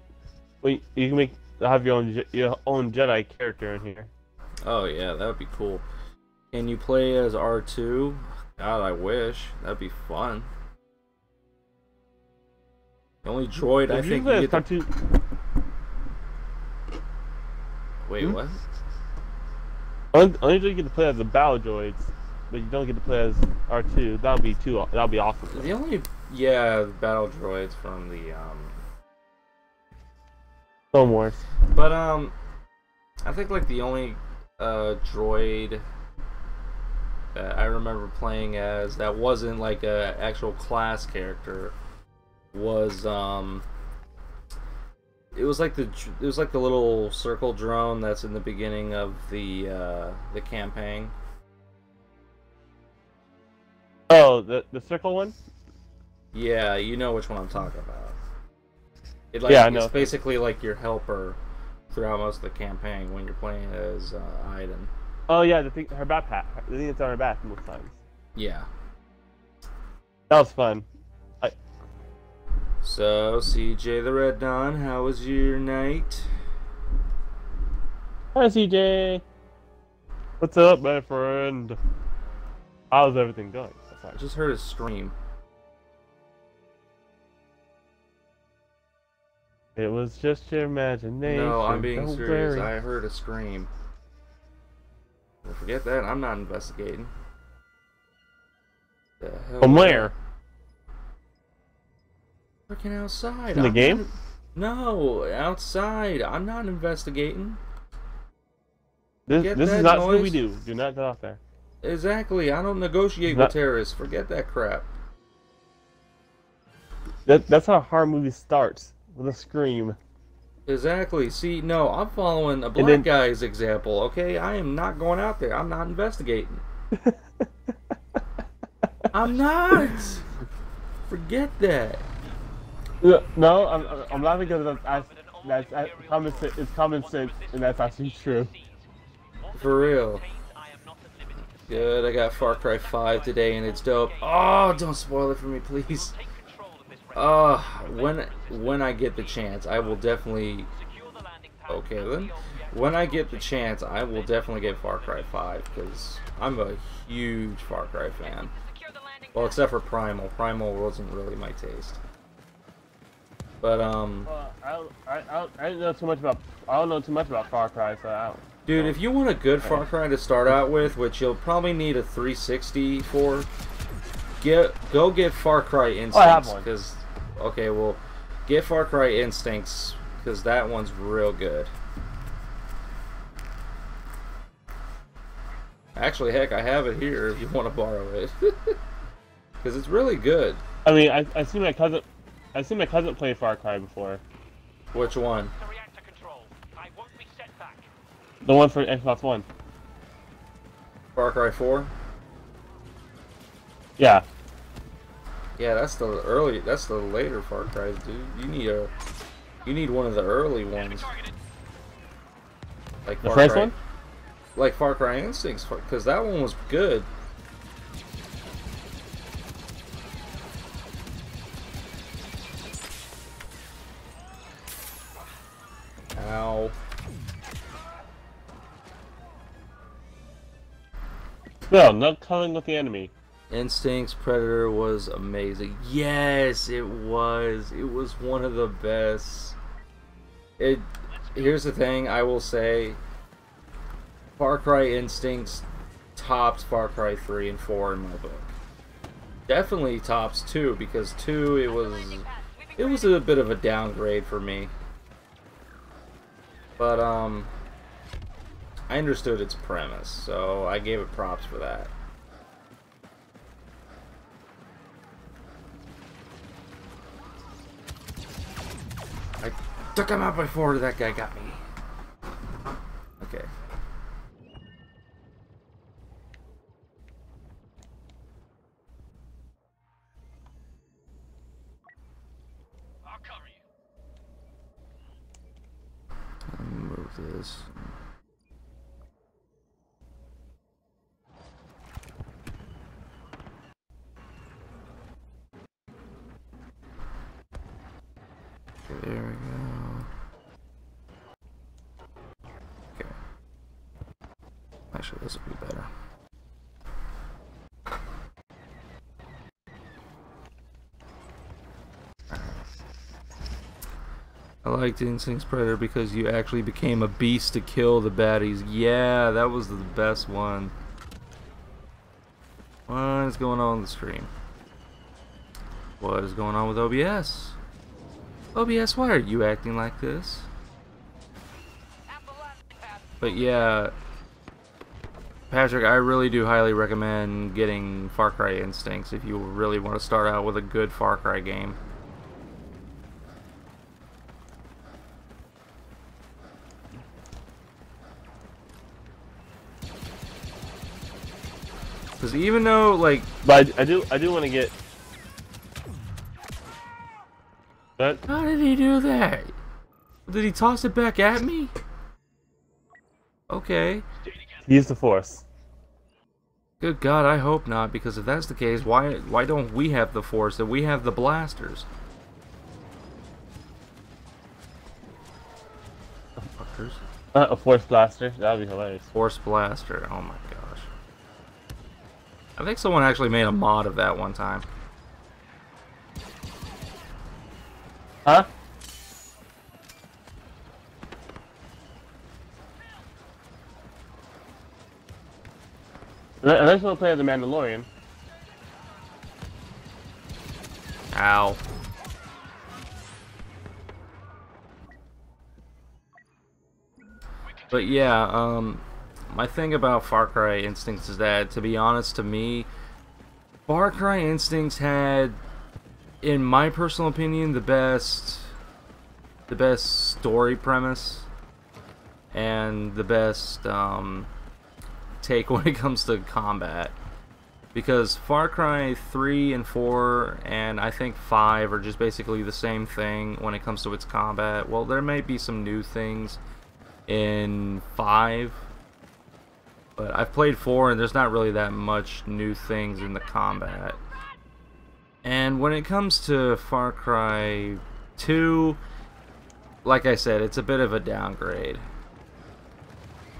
wait, you can make have your own your own Jedi character in here. Oh yeah, that would be cool. Can you play as R2? God, I wish. That'd be fun. The only droid I If you think you get to... Wait, Hmm? what? only, only you get to play as the battle droids, but you don't get to play as R two. That would be too. That would be awesome. The only yeah, battle droids from the um Clone Wars. But um, I think like the only uh droid that I remember playing as that wasn't like a actual class character was um. It was like the it was like the little circle drone that's in the beginning of the uh, the campaign. Oh, the the circle one. Yeah, you know which one I'm talking about. It like Yeah, it's basically like your helper throughout most of the campaign when you're playing as uh, Iden. Oh yeah, the thing, her backpack. The thing that's on her back most times. Yeah. That was fun. So, CJ the Red Dawn, how was your night? Hi CJ. What's up, my friend? How's everything going? I just heard a scream. It was just your imagination. No, I'm being don't serious. worry. I heard a scream. Well, forget that. I'm not investigating. The hell From where? Freaking outside. In the I'm game? not- No, outside. I'm not investigating. This, Get this is not noise? Scooby Doo. Do not go out there. Exactly. I don't negotiate Not- with terrorists. Forget that crap. That, that's how a horror movie starts with a scream. Exactly. See, no, I'm following a black then- guy's example. Okay, I am not going out there. I'm not investigating. I'm not. Forget that. No, I'm, I'm- laughing because that's, that's, that's, that's common sense. It's common sense, and that's actually true. For real. Good. I got Far Cry 5 today, and it's dope. Oh, don't spoil it for me, please. Uh, when when I get the chance, I will definitely. Okay then. When I get the chance, I will definitely get Far Cry 5 because I'm a huge Far Cry fan. Well, except for Primal. Primal wasn't really my taste. But um, Well, I, don't- I, I, don't- I don't know too much about. I don't know too much about Far Cry, so I don't. dude, if you want a good Far Cry to start out with, which you'll probably need a 360 for, get go get Far Cry Instincts. Oh, one. Because okay, well, get Far Cry Instincts because that one's real good. Actually, heck, I have it here if you want to borrow it. Because it's really good. I mean, I I seen my cousin. I seen my cousin play Far Cry before. Which one? To reactor control. I won't be set back. The one for Xbox One. Far Cry 4? Yeah. Yeah, that's the early. That's the later Far Cry, dude. You need a. You need one of the early ones. Like The Far first Cry, one? Like Far Cry Instincts, because that one was good. Ow. No, no culling with the enemy. Instincts Predator was amazing. Yes, it was. It was one of the best. It here's the thing I will say Far Cry Instincts tops Far Cry 3 and 4 in my book. Definitely tops 2 because 2 it was it was a bit of a downgrade for me. But um I understood its premise, so I gave it props for that. I took him out by four. That guy got me. Okay. I'll cover you. Move this. there we go. Okay. Actually, this will be better. I liked Instincts Predator because you actually became a beast to kill the baddies. Yeah, that was the best one. What is going on in the stream? What is going on with OBS? OBS, why are you acting like this? But yeah, Patrick, I really do highly recommend getting Far Cry Instincts if you really want to start out with a good Far Cry game. Because even though, like, But I, I do I do want to get. That how did he do that? Did he toss it back at me? Okay. Use the force. Good God, I hope not, because if that's the case, why why don't we have the force and we have the blasters? The fuckers. Uh, a force blaster. That'd be hilarious. Force blaster. Oh my gosh. I think someone actually made a mod of that one time. Huh? I just want to play as the Mandalorian. Ow. But yeah, um, my thing about Far Cry Instincts is that, to be honest, to me, Far Cry Instincts had, in my personal opinion, the best, the best story premise, and the best um, take when it comes to combat because Far Cry 3 and 4 and I think 5 are just basically the same thing when it comes to its combat. Well, there may be some new things in 5, but I've played 4 and there's not really that much new things in the combat. And when it comes to Far Cry 2, like I said, it's a bit of a downgrade.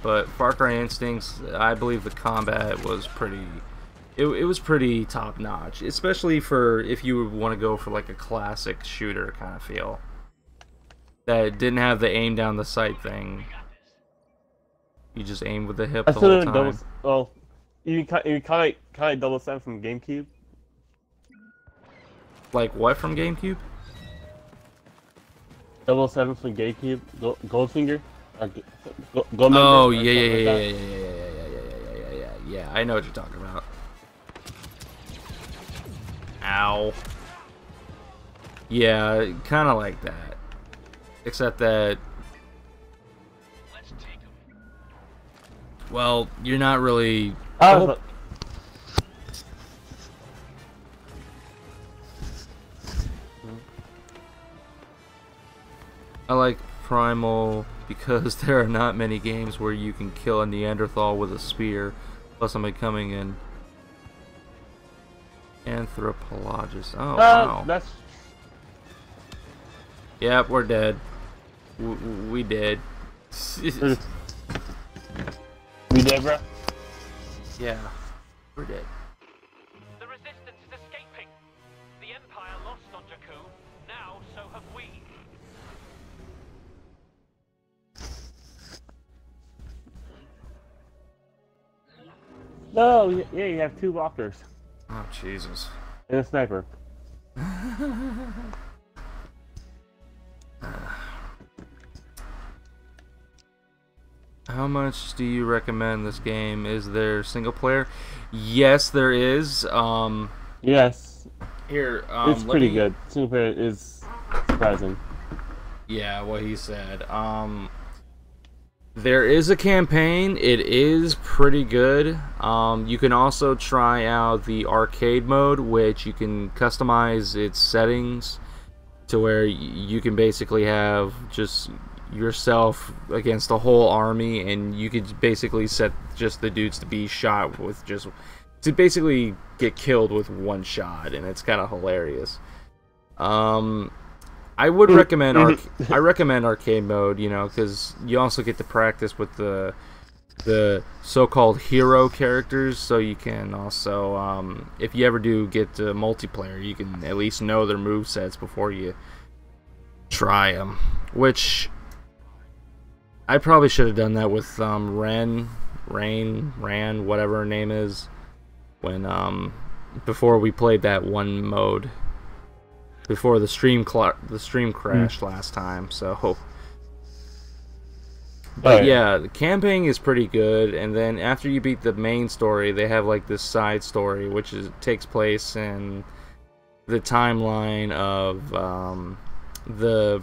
But Far Cry Instincts, I believe the combat was pretty it, it was pretty top notch, especially for if you want to go for like a classic shooter kind of feel. That didn't have the aim down the sight thing. You just aim with the hip I the whole time. double. Well, you you kind of kind of double seven from GameCube. Like what from GameCube? Double seven from GameCube. Goldfinger. Or, Go- Go- Oh yeah yeah yeah yeah yeah yeah yeah yeah yeah yeah yeah yeah yeah. I know what you're talking about. Ow. Yeah, kind of like that. Except that Let's take 'em. Well, you're not really. Ah, Oh. I like Primal because there are not many games where you can kill a Neanderthal with a spear. Plus, I'm becoming an anthropologist. Oh, ah, wow. that's Yep, we're dead. W- w- we did. we did, bro. yeah, we're dead. No, yeah, you have two walkers Oh, Jesus. and a sniper. How much do you recommend this game? Is there single player? Yes, there is. Um, Yes, here, um, it's pretty me- good. Single player is surprising. Yeah, what he said. Um, there is a campaign. It is pretty good. Um, you can also try out the arcade mode, which you can customize its settings to where you can basically have just yourself against a whole army, and you could basically set just the dudes to be shot with just to basically get killed with one shot, and it's kind of hilarious. Um, I would recommend arc- I recommend arcade mode, you know, because you also get to practice with the the so-called hero characters, so you can also, um, if you ever do get to multiplayer, you can at least know their move sets before you try them. Which I probably should have done that with um, Ren, Rain, Ran, whatever her name is, when um, before we played that one mode before the stream cl- the stream crashed last time. So, but Alright. yeah, the camping is pretty good. And then after you beat the main story, they have like this side story, which is takes place in the timeline of um, the.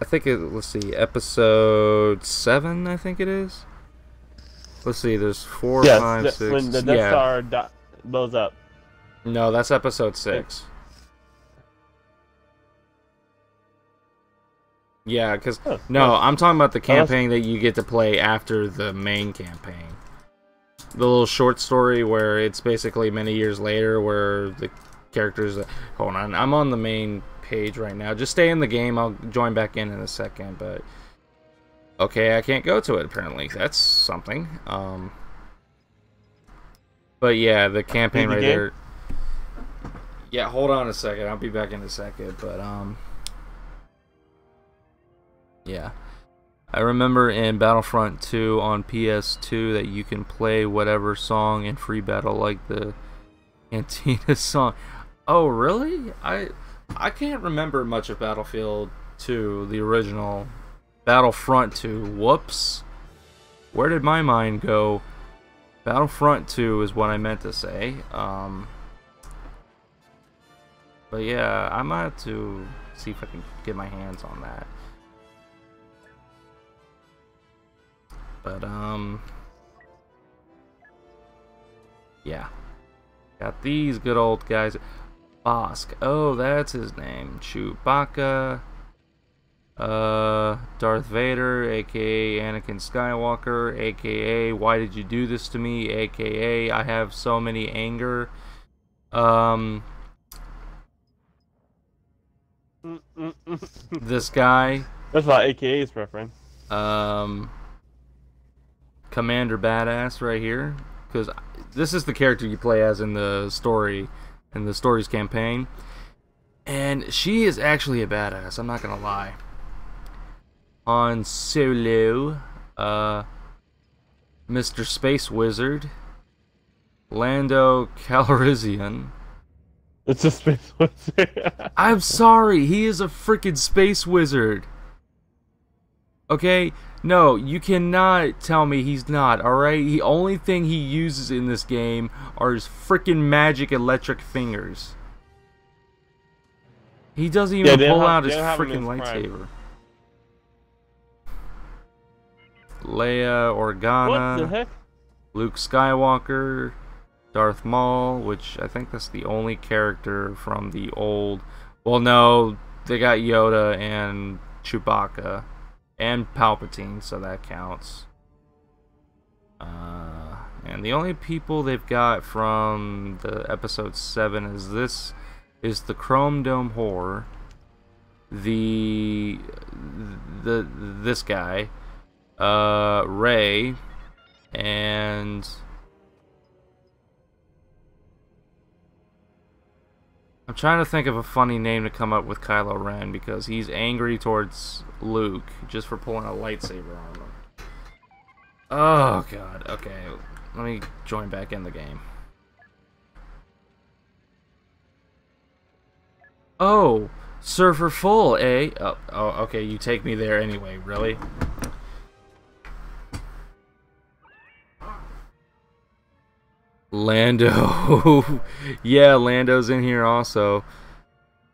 I think it. Let's see, episode seven. I think it is. Let's see. There's four, Yes, five, the- six. when the Death yeah. Star blows up. No, that's episode six. Yeah, because Oh, no. I'm talking about the campaign that you get to play after the main campaign. The little short story where it's basically many years later, where the characters. Hold on, I'm on the main page right now. Just stay in the game. I'll join back in in a second. But okay, I can't go to it apparently. That's something. Um. But yeah, the campaign the right game? there. Yeah, hold on a second. I'll be back in a second. But um. Yeah. I remember in Battlefront 2 on PS2 that you can play whatever song in free battle like the Cantina song. Oh, really? I I can't remember much of Battlefield 2, the original Battlefront 2. Whoops. Where did my mind go? Battlefront 2 is what I meant to say. Um But yeah, I might have to see if I can get my hands on that. But um Yeah. Got these good old guys. Bossk. Oh, that's his name. Chewbacca. Uh Darth Vader, aka Anakin Skywalker, aka Why did you do this to me? aka I have so many anger. Um this guy That's my AKA's preference. um, Commander Badass right here, because this is the character you play as in the story, in the story's campaign, and she is actually a badass. I'm not gonna lie. Han Solo, uh, Mr. Space Wizard, Lando Calrissian. It's a space wizard. I'm sorry, he is a freaking space wizard. Okay? No, you cannot tell me he's not, alright? The only thing he uses in this game are his freaking magic electric fingers. He doesn't even Yeah, pull have- out his don't have him freaking prime. lightsaber. Leia what Organa. the heck? Luke Skywalker, Darth Maul, which I think that's the only character from the old. Well, no, they got Yoda and Chewbacca and Palpatine, so that counts. Uh, and the only people they've got from the episode seven is this is the Chrome Dome Horror, the the this guy, uh, Rey, and I'm trying to think of a funny name to come up with Kylo Ren because he's angry towards Luke just for pulling a lightsaber on him. Oh god. Okay, let me join back in the game. Oh, Surfer Full, eh? Oh, oh, okay. You take me there anyway. Really? Lando. yeah, Lando's in here also.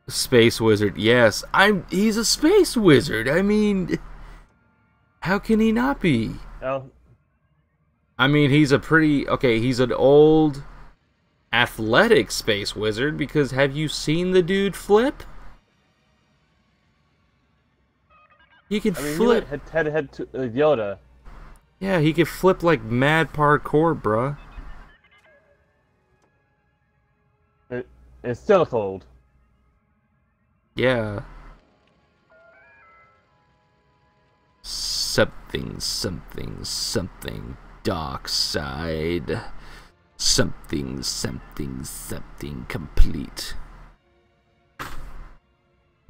Space wizard. Yes, I'm he's a space wizard. I mean, how can he not be? Oh, I mean, he's a pretty okay, he's an old athletic space wizard because have you seen the dude flip? He can I mean, flip. went head head to head to uh, Yoda. Yeah, he can flip like mad parkour, bruh. It's still cold. Yeah. Something, something, something, dark side. Something, something, something complete.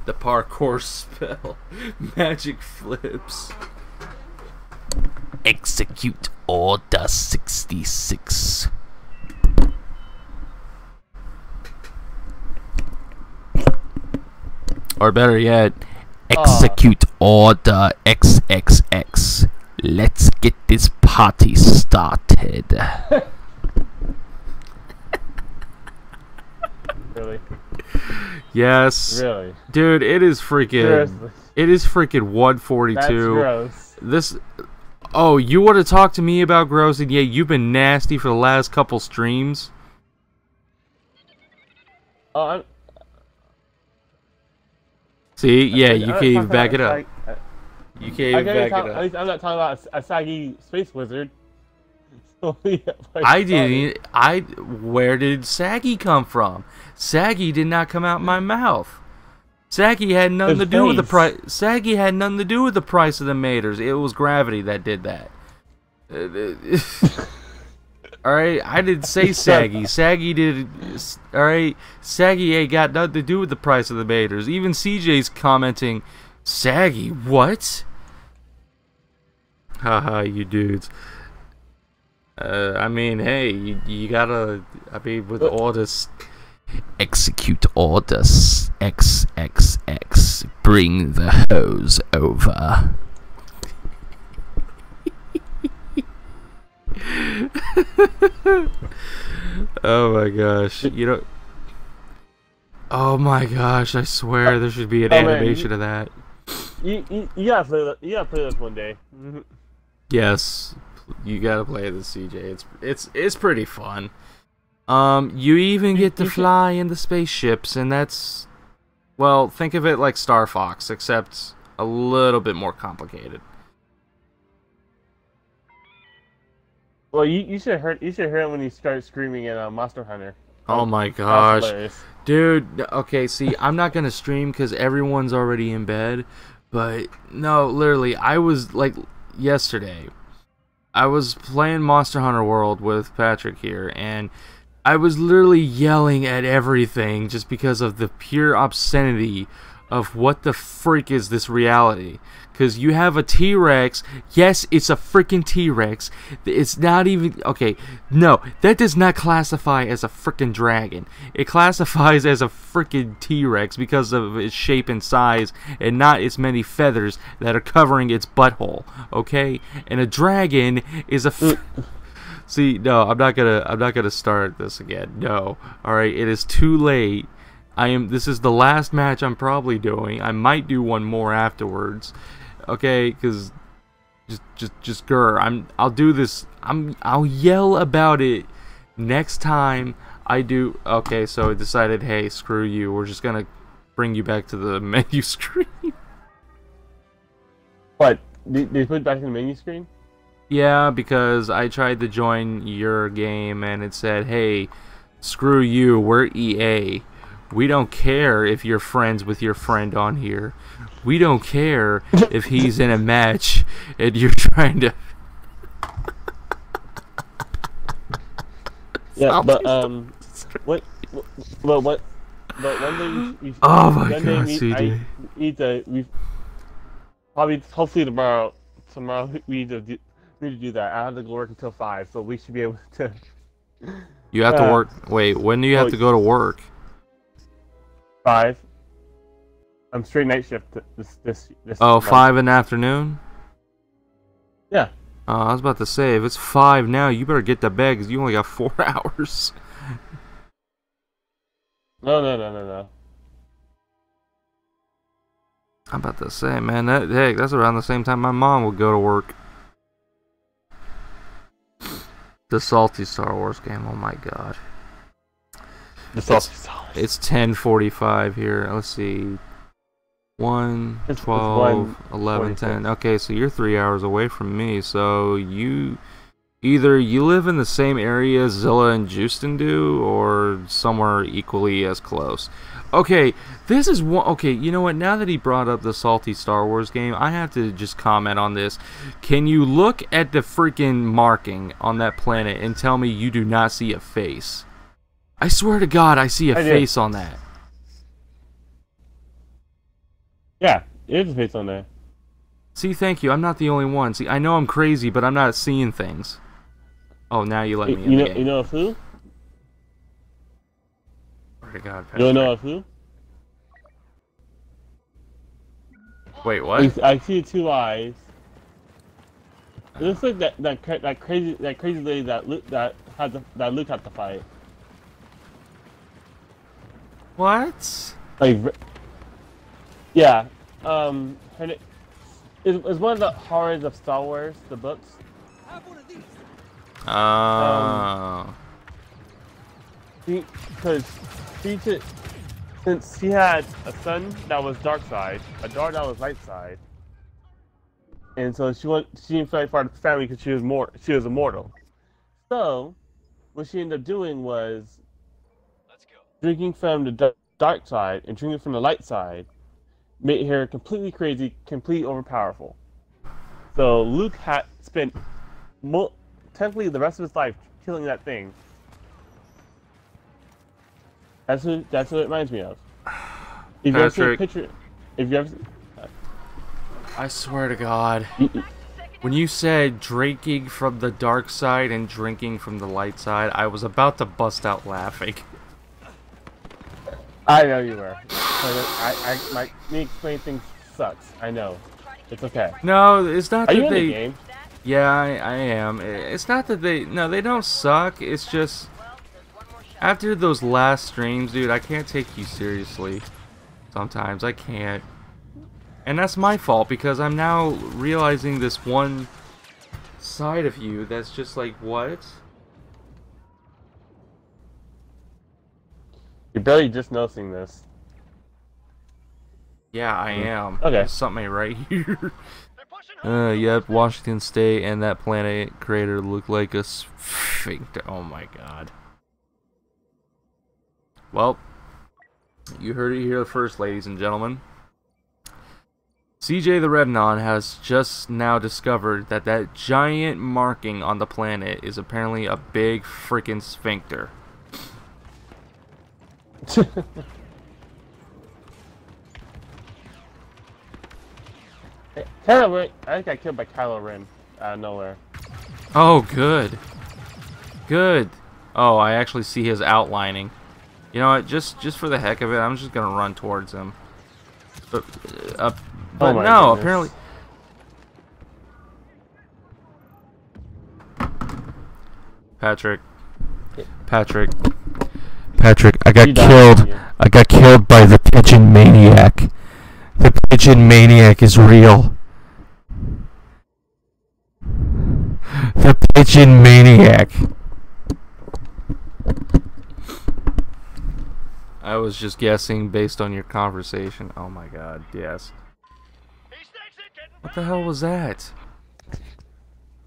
The parkour spell. Magic flips. Execute order 66. Or better yet, oh. execute Order XXX. Let's get this party started. Really? yes. Really? Dude, it is freaking. Seriously. It is freaking That's 142. gross. This. Oh, you want to talk to me about gross, and yeah, you've been nasty for the last couple streams. Oh, I'm, See, yeah, uh, you can't even back it up. You can't even back talk, it at up. least I'm not talking about a, a saggy space wizard. So, yeah, I didn't. I. Where did Saggy come from? Saggy did not come out my mouth. Saggy had nothing His to do with the price. Saggy had nothing to do with the price of the maters. It was gravity that did that. Uh, uh, All right, I didn't say Saggy. Saggy did. All right, Saggy ain't got nothing to do with the price of the maters. Even CJ's commenting, Saggy, what? Haha, you dudes. Uh, I mean, hey, you, you gotta. I mean, with all this. Execute orders XXX. Bring the hose over. oh my gosh. You know. Oh my gosh, I swear there should be an Oh, animation you- of that. You, you, you gotta play that. You gotta play this one day. Yes, you gotta play the CJ. It's it's it's pretty fun. Um, you even get to fly in the spaceships, and that's well, think of it like Star Fox, except a little bit more complicated. Well, you, you should heard you should hear it when you start screaming at uh, Monster Hunter. Oh my gosh, dude. Okay, see, I'm not gonna stream because everyone's already in bed. But no, literally, I was like yesterday. I was playing Monster Hunter World with Patrick here, and I was literally yelling at everything just because of the pure obscenity of what the freak is this reality. Because you have a T Rex. Yes, it's a freaking T Rex. It's not even. Okay, no, that does not classify as a freaking dragon. It classifies as a freaking T Rex because of its shape and size and not its many feathers that are covering its butthole. Okay? And a dragon is a. F- mm. See, no, I'm not gonna. I'm not gonna start this again. No. All right, it is too late. I am. This is the last match I'm probably doing. I might do one more afterwards. Okay, because just, just, just grr. I'm. I'll do this. I'm. I'll yell about it next time I do. Okay, so I decided. Hey, screw you. We're just gonna bring you back to the menu screen. What? Did, you put it back in the menu screen? Yeah, because I tried to join your game and it said, hey, screw you, we're EA. We don't care if you're friends with your friend on here. We don't care if he's in a match and you're trying to. Yeah, but um, what? what- But what? But one thing we, we Oh my one day God, we, CJ. I need to we probably hopefully tomorrow tomorrow we need to do, we need to do that. I have to go work until five, so we should be able to. You have to Uh, work. Wait, when do you have oh, to go to work? Five. I'm straight night shift th- this this this. Oh, five in the afternoon? Yeah. Uh, I was about to say, if it's five now, you better get to bed because you only got four hours. No, no, no, no, no. I'm about to say, man, that heck, that's around the same time my mom would go to work. The salty Star Wars game, oh my god. The It's- It's 10:45 here. Let's see. 1 It's- it's 12 11 10. Okay, so you're 3 hours away from me. So you either you live in the same area Zilla and Justin do or somewhere equally as close. Okay, this is one. Okay, you know what? Now that he brought up the salty Star Wars game, I have to just comment on this. Can you look at the freaking marking on that planet and tell me you do not see a face? I swear to God, I see a I face on that. Yeah, it is face on there. See, thank you. I'm not the only one. See, I know I'm crazy, but I'm not seeing things. Oh, now you let me You the know, you know of who? Swear to God, You don't know of who? Wait, what? I see two eyes. It looks oh. like that that cra- that crazy that crazy lady that Luke that had to, that Luke had to fight. What? Like, yeah, um, her na- is is one of the horrors of Star Wars, the books. Oh. Because she could, since she had a son that was dark side, a daughter that was light side, and so she went. She didn't feel like part of the family because she was more. She was immortal. So, what she ended up doing was drinking from the dark side and drinking from the light side made her completely crazy, completely overpowerful. So Luke had spent mo- technically the rest of his life killing that thing. That's what that's what it reminds me of. If you ever see a picture, if you ever, I swear to God. When you said drinking from the dark side and drinking from the light side, I was about to bust out laughing. I know you were. I, I, my me explain things sucks. I know. It's okay. No, it's not Are you that in the game? Yeah, I, I am. It's not that they. No, they don't suck. It's just after those last streams, dude, I can't take you seriously. Sometimes I can't, and that's my fault because I'm now realizing this one side of you that's just like what. You're barely just noticing this. Yeah, I am. Okay. There's something right here. Uh, yep, Washington State and that planet crater look like a sphincter. Oh my god. Well, you heard it here first, ladies and gentlemen. CJ the Rednon has just now discovered that that giant marking on the planet is apparently a big freaking sphincter. Kylo Ren, I think I got killed by Kylo Ren out of nowhere. Oh, good. Good. Oh, I actually see his outlining. You know what? Just just for the heck of it, I'm just gonna run towards him. But, uh, but Oh no, goodness. apparently. Patrick. Patrick. Patrick, I got killed. I got killed by the pigeon maniac. The pigeon maniac is real. The pigeon maniac. I was just guessing based on your conversation. Oh my god, yes. He stakes it, getting What the hell was that?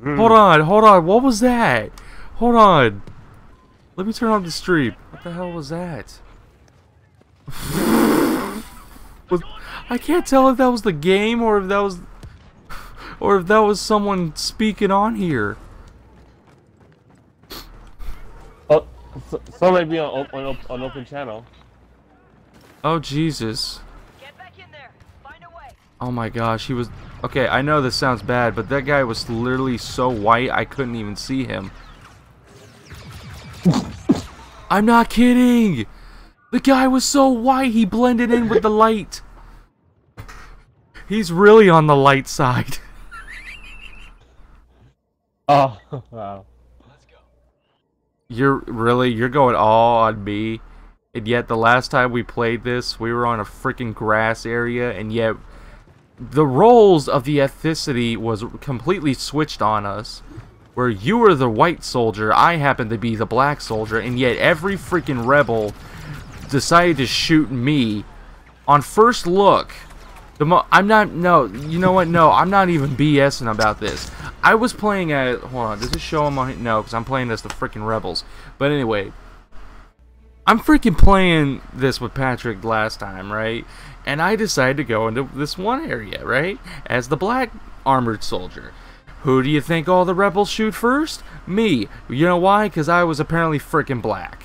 Hmm. Hold on, hold on, what was that? Hold on. Let me turn on the stream. What the hell was that? was, I can't tell if that was the game or if that was or if that was someone speaking on here. Oh, so, so might be on op- on, on open channel. Oh Jesus. Get back in there. Find a way. Oh my gosh, he was Okay, I know this sounds bad, but that guy was literally so white I couldn't even see him. I'm not kidding. The guy was so white he blended in with the light. He's really on the light side. Oh, wow. You're really you're going all on me. And yet the last time we played this, we were on a freaking grass area and yet the roles of the ethnicity was completely switched on us. Where you were the white soldier, I happened to be the black soldier, and yet every freaking rebel decided to shoot me on first look. The I'm not no, you know what? No, I'm not even BSing about this. I was playing at hold on, does it show on my no? Because I'm playing as the freaking rebels. But anyway, I'm freaking playing this with Patrick last time, right? And I decided to go into this one area, right? As the black armored soldier. Who do you think all the rebels shoot first? Me. You know why? Because I was apparently freaking black.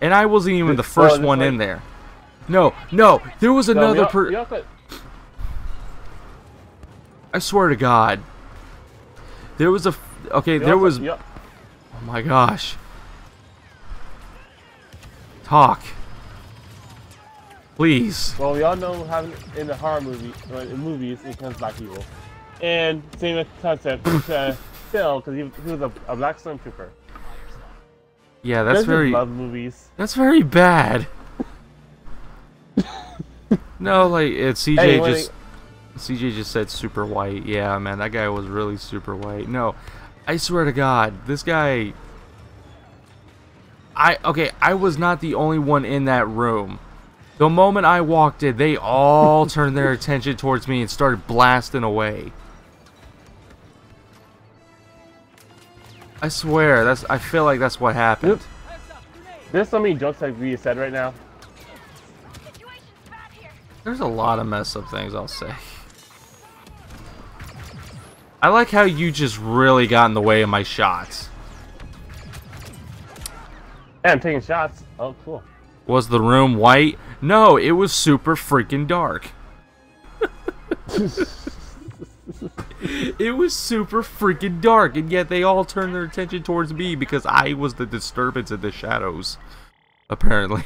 And I wasn't even the oh, first it's one like- in there. No, no, there was another al- per. I swear to God. There was a. f- Okay, there was. Oh my gosh. Talk. Please. Well, we all know how in the horror movie, or in movies, it comes black people. And same concept to Phil, uh, because he, he was a, a black stormtrooper. Yeah, that's just very. love movies. That's very bad. no, like it's CJ just. CJ just said super white. Yeah, man, that guy was really super white. No, I swear to God, this guy. I okay, I was not the only one in that room. The moment I walked in, they all turned their attention towards me and started blasting away. I swear, that's. I feel like that's what happened. There's so many jokes that we said right now. Situation's bad here. There's a lot of mess up things I'll say. I like how you just really got in the way of my shots. And I'm taking shots. Oh, cool. Was the room white? No, it was super freaking dark. it was super freaking dark, and yet they all turned their attention towards me because I was the disturbance in the shadows. Apparently.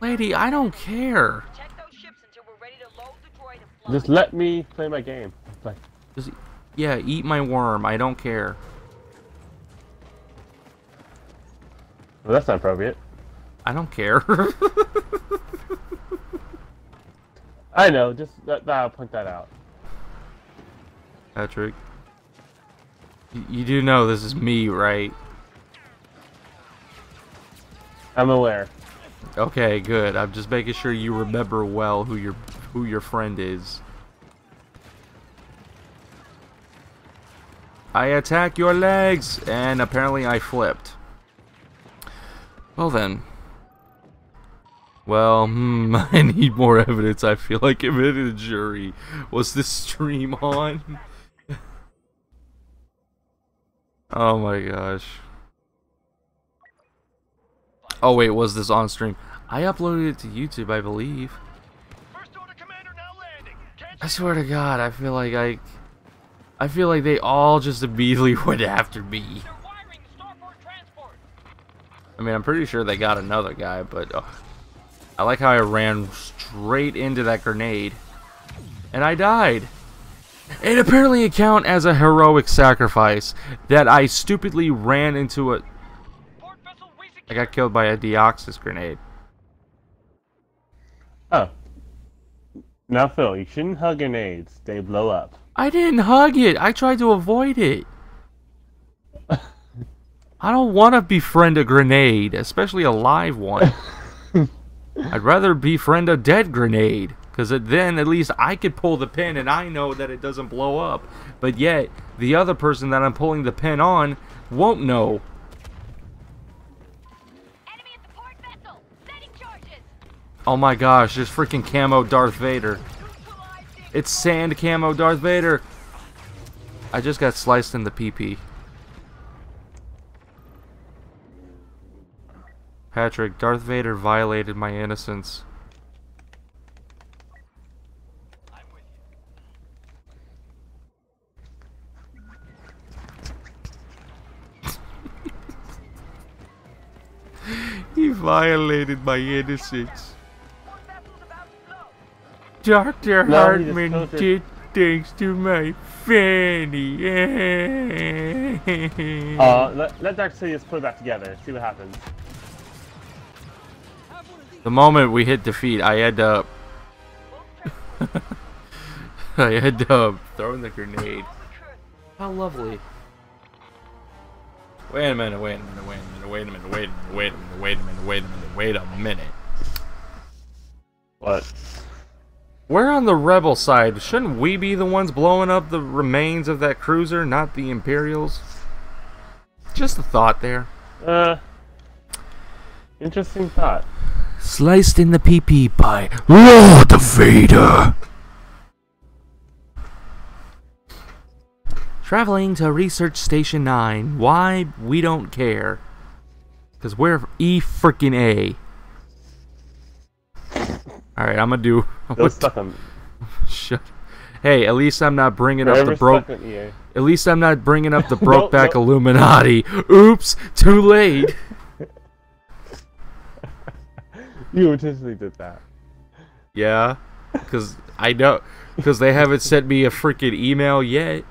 Lady, I don't care. Just let me play my game. Just, yeah, eat my worm. I don't care. Well, that's not appropriate. I don't care. I know. Just that, I'll point that out. Patrick. y- You do know this is me, right? I'm aware. Okay, good. I'm just making sure you remember well who your who your friend is. I attack your legs, and apparently I flipped. Well then. Well, hmm, I need more evidence. I feel like I'm in a jury. Was this stream on? oh my gosh. Oh wait, was this on stream? I uploaded it to YouTube, I believe. First order commander now landing. I swear to God, I feel like I, I feel like they all just immediately went after me. They're wiring the starport transport. I mean, I'm pretty sure they got another guy, but uh, I like how I ran straight into that grenade, and I died. It apparently it count as a heroic sacrifice that I stupidly ran into a. Port vessel resecure. I got killed by a Deoxys grenade. Oh. Now, Phil, you shouldn't hug grenades. They blow up. I didn't hug it. I tried to avoid it. I don't want to befriend a grenade, especially a live one. I'd rather befriend a dead grenade, because then at least I could pull the pin and I know that it doesn't blow up. But yet, the other person that I'm pulling the pin on won't know. Enemy at the port vessel. Setting charges. Oh my gosh, there's freaking camo Darth Vader. It's sand camo Darth Vader. I just got sliced in the PP. Patrick, Darth Vader violated my innocence. he violated my innocence. Dr. No, Hartman did things to my fanny. Uh, let, let Darth Sidious put it back together. See what happens. The moment we hit defeat, I had to. I had to throw in the grenade. How lovely. Wait a minute, wait a minute, wait a minute, wait a minute, wait a minute, wait a minute, wait a minute, wait a minute, wait a minute. What? We're on the rebel side. Shouldn't we be the ones blowing up the remains of that cruiser, not the Imperials? Just a thought there. Uh, interesting thought. Sliced in the PP by Lord Vader. Traveling to Research Station 9. Why? We don't care. Because we're E freaking A. Alright, I'm gonna do. I'm gonna stuck on. Shut. Hey, at least I'm not bringing up the broke. At least I'm not bringing up the No, Brokeback no. Illuminati. Oops, too late. You intentionally did that. Yeah, because I know, because they haven't sent me a freaking email yet.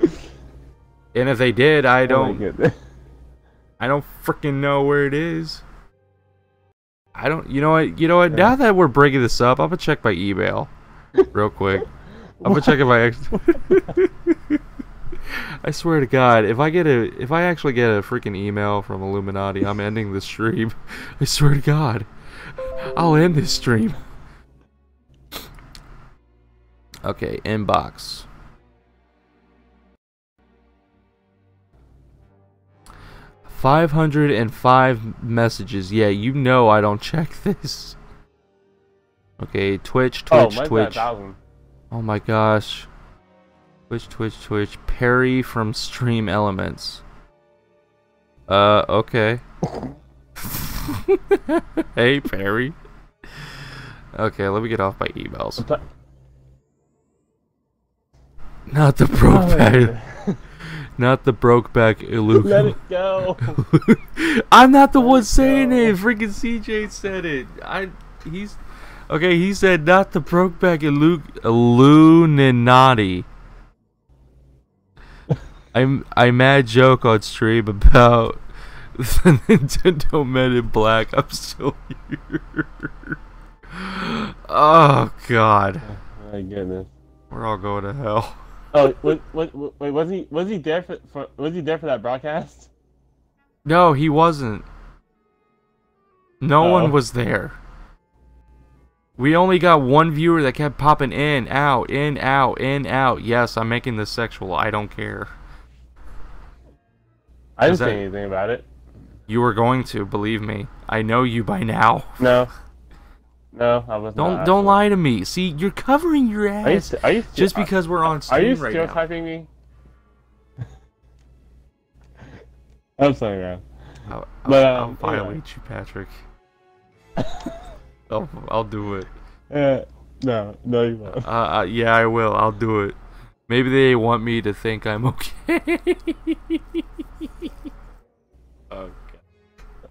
And if they did, I Oh don't, goodness. I don't freaking know where it is. I don't. You know what? You know what? Now that we're bringing this up, I'm gonna check my email, real quick. I'm gonna check if I actually. I swear to God, if I get a, if I actually get a freaking email from Illuminati, I'm ending the stream. I swear to God, I'll end this stream. Okay, inbox. Five hundred and five messages. Yeah, you know I don't check this. Okay, Twitch, oh, Twitch, mine's at a Twitch. Oh my gosh. Twitch, Twitch, Twitch. Perry from Stream Elements. Uh, okay. hey, Perry. Okay, let me get off my emails. Not the Oh Brokeback. goodness. not the Brokeback Let Illusion. it go. I'm not the one it saying go. it. Freaking CJ said it. I he's okay. He said not the Brokeback Illu- Illuminati. I'm I mad joke on stream about the Nintendo Men in Black. I'm still here. oh God, oh, my goodness. we're all going to hell. Oh, wait, wait, wait, was he was he there for, for was he there for that broadcast? No, he wasn't. No Oh. one was there. We only got one viewer that kept popping in, out, in, out, in, out. Yes, I'm making this sexual. I don't care. I didn't say that- anything about it. You were going to, believe me. I know you by now. No, no, I was Don't not. don't actually. lie to me. See, you're covering your Are you, ass st- are you st- just because we're on Are you stream right now. me? I'm sorry, man. I'll, I'll, But, I'll um, violate you, Patrick. I'll, I'll do it. Uh, no, no, you won't. Uh, uh, yeah, I will. I'll do it. Maybe they want me to think I'm okay.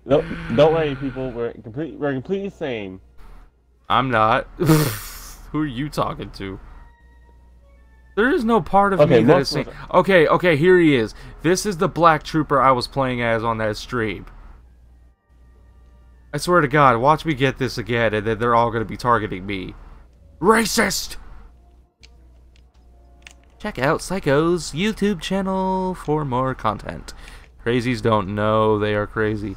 Don't, don't worry, people. We're complete. We're completely sane. I'm not. Who are you talking to? There is no part of Okay, me that is Okay, okay, here he is. This is the black trooper I was playing as on that stream. I swear to God, watch me get this again, and then they're all gonna be targeting me. Racist! Check out Psycho's YouTube channel for more content. Crazies don't know they are crazy.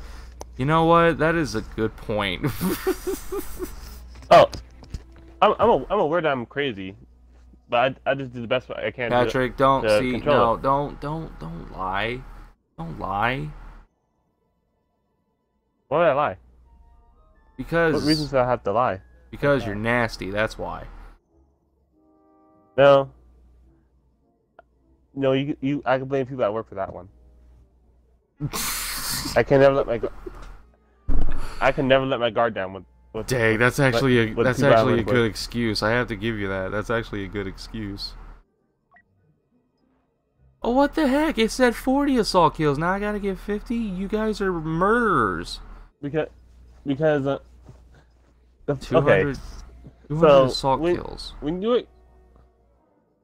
You know what? That is a good point. Oh, I'm I'm, a, I'm aware that I'm crazy, but I, I just do the best I can. to- Patrick, don't to see. No, it. don't, don't, don't lie. Don't lie. Why would I lie? Because What reasons do I have to lie? because you're nasty. That's why. No. No, you you. I can blame people at work for that one. I can never let my. I can never let my guard down with. with Dang, that's actually a with that's actually a good excuse. I have to give you that. That's actually a good excuse. Oh, what the heck? It said 40 assault kills. Now I gotta get 50. You guys are murderers. because because uh, the, 200, okay 200 So, assault when- kills. when you work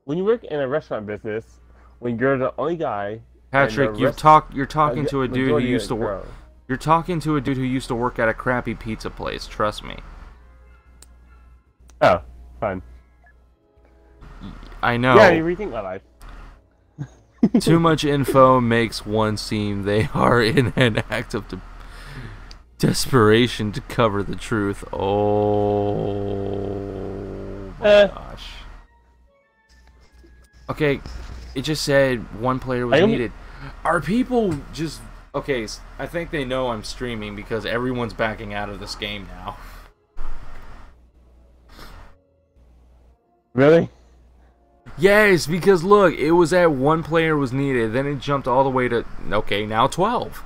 when you work in a restaurant business when you're the only guy Patrick, you talk. You're talking to a dude who used to work. You're talking to a dude who used to work at a crappy pizza place. Trust me. Oh, fine. I know. Yeah, you rethink my life. Too much info makes one seem they are in an act of de- desperation to cover the truth. Oh my Eh. gosh. Okay, it just said one player was needed. Are people just okay? I think they know I'm streaming because everyone's backing out of this game now. Really? Yes, because look, it was at one player was needed, then it jumped all the way to okay, now twelve.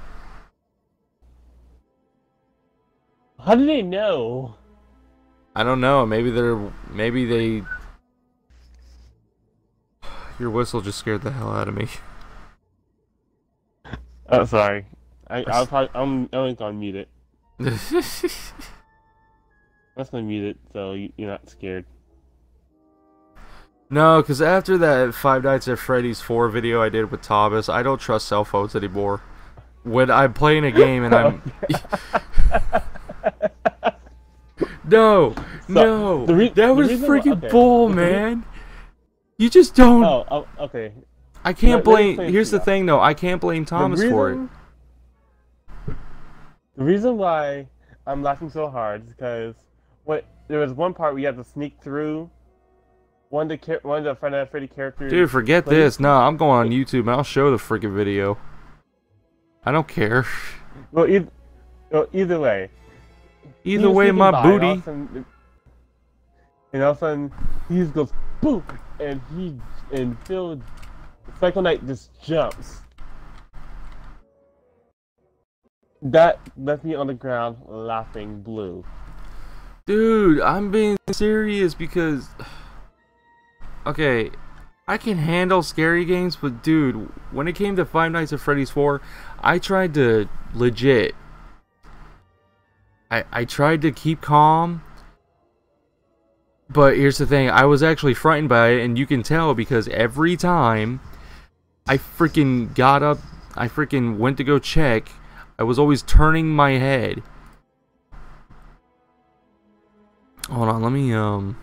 How do they know? I don't know. Maybe they're maybe they. Your whistle just scared the hell out of me. Oh, sorry. I, I'll probably, I'm only gonna mute it. I'm just gonna mute it so you, you're not scared. no, because after that Five Nights at Freddy's 4 video I did with Thomas, I don't trust cell phones anymore. When I'm playing a game and I'm. no, no, the re- that was why- freaking okay. bull, man. You just don't. Oh, oh, okay. I can't blame. Here's the thing, though. I can't blame Thomas the for it. The reason why I'm laughing so hard is because what there was one part where you had to sneak through one of the one of the Friday Freddy characters. Dude, forget this. No, I'm going on YouTube and I'll show the freaking video. I don't care. Well, either, well, either way. Either way, my by, and all booty. sudden- And all of a sudden, he just goes boom, and he and Phil, Psycho Knight just jumps. That left me on the ground laughing blue. Dude, I'm being serious because. Okay, I can handle scary games, but dude, when it came to Five Nights at Freddy's 4, I tried to legit. I, I tried to keep calm. But here's the thing, I was actually frightened by it, and you can tell because every time I freaking got up, I freaking went to go check, I was always turning my head. Hold on, let me um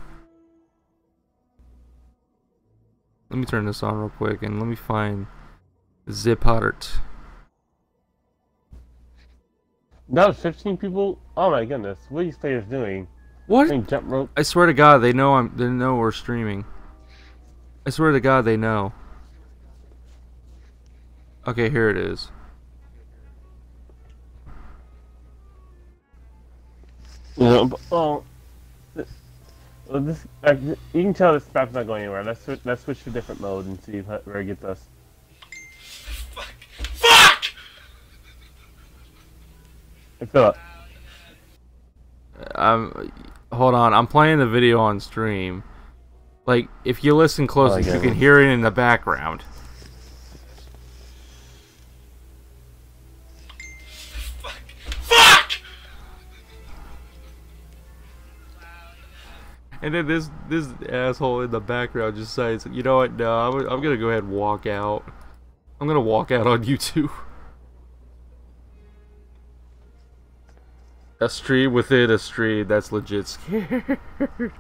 Let me turn this on real quick and let me find Zip Hottert. That was 15 people. Oh my goodness, what are these players doing? What? Jump rope. I swear to God, they know I'm. They know we're streaming. I swear to God, they know. Okay, here it is. You know, but- oh, th- well, this like, you can tell this map's not going anywhere. Let's switch, let's switch to a different mode and see if, where it gets us. Fuck! Hey, Philip, Um, hold on. I'm playing the video on stream. Like, if you listen closely, Oh, you can hear it in the background. And then this this asshole in the background just says, "You know what? No, I'm, I'm gonna go ahead and walk out. I'm gonna walk out on YouTube." A stream within a stream. That's legit scared.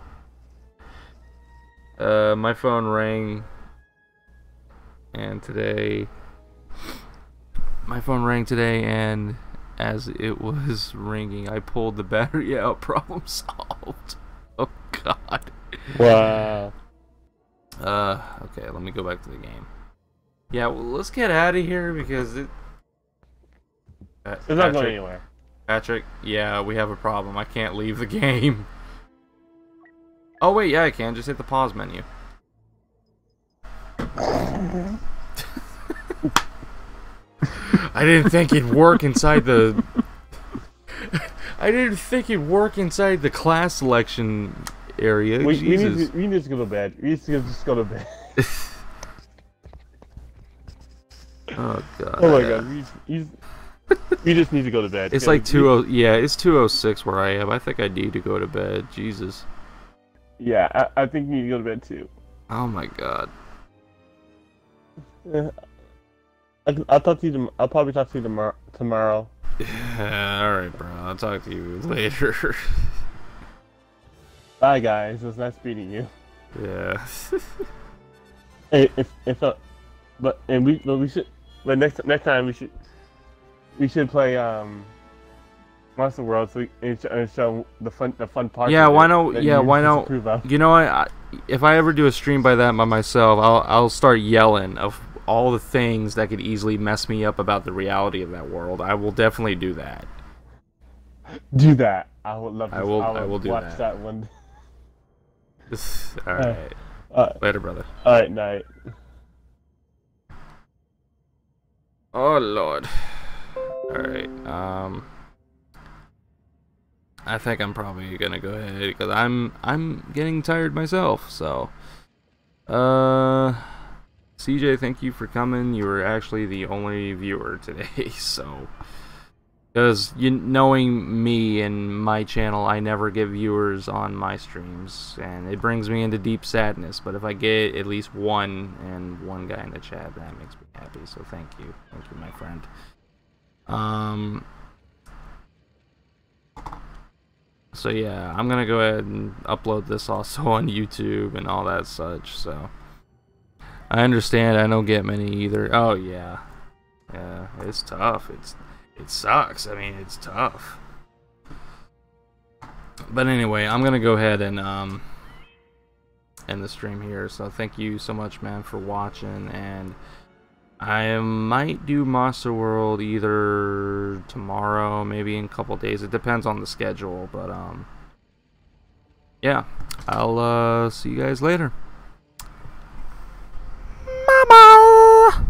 uh, my phone rang, and today, my phone rang today, and as it was ringing, I pulled the battery out. Problem solved. Oh God. wow. Uh, okay, let me go back to the game. Yeah, well, let's get out of here because it. Uh, It's not going anywhere. Patrick, yeah, we have a problem. I can't leave the game. Oh wait, yeah, I can. Just hit the pause menu. I didn't think it'd work inside the. I didn't think it'd work inside the class selection area. We, we, need to, we need to go to bed. We need to just go to bed. Oh god. Oh my god, we, we, we just need to go to bed. It's like two oh yeah, it's two oh six where I am. I think I need to go to bed. Jesus. Yeah, I, I think we need to go to bed too. Oh my god. I, I'll talk to you. I'll probably talk to you tomorrow. Tomorrow. Yeah, alright, bro. I'll talk to you later. Bye, guys. It was nice meeting you. yeah. Hey, if if uh, but and we but we should but next next time we should we should play um Monster World, so we and sh- and show the fun the fun part. Yeah, why not? Yeah, why not? You know what? I, if I ever do a stream by that by myself, I'll I'll start yelling of all the things that could easily mess me up about the reality of that world. I will definitely do that. Do that. I would love. To, I will- I I will do watch that. that one. all right, Uh, later, brother. all right, night. Oh lord. Alright, um I think I'm probably gonna go ahead because I'm I'm getting tired myself, so uh CJ, thank you for coming. You were actually the only viewer today, so because you knowing me and my channel, I never get viewers on my streams, and it brings me into deep sadness. But if I get at least one and one guy in the chat, that makes me happy. So thank you, thank you, my friend. Um. So yeah, I'm gonna go ahead and upload this also on YouTube and all that such. So I understand. I don't get many either. Oh yeah, yeah, it's tough. It's it sucks. I mean, it's tough. But anyway, I'm gonna go ahead and um end the stream here. So thank you so much, man, for watching. And I might do Monster World either tomorrow, maybe in a couple days. It depends on the schedule. But um, yeah, I'll uh see you guys later. Mama!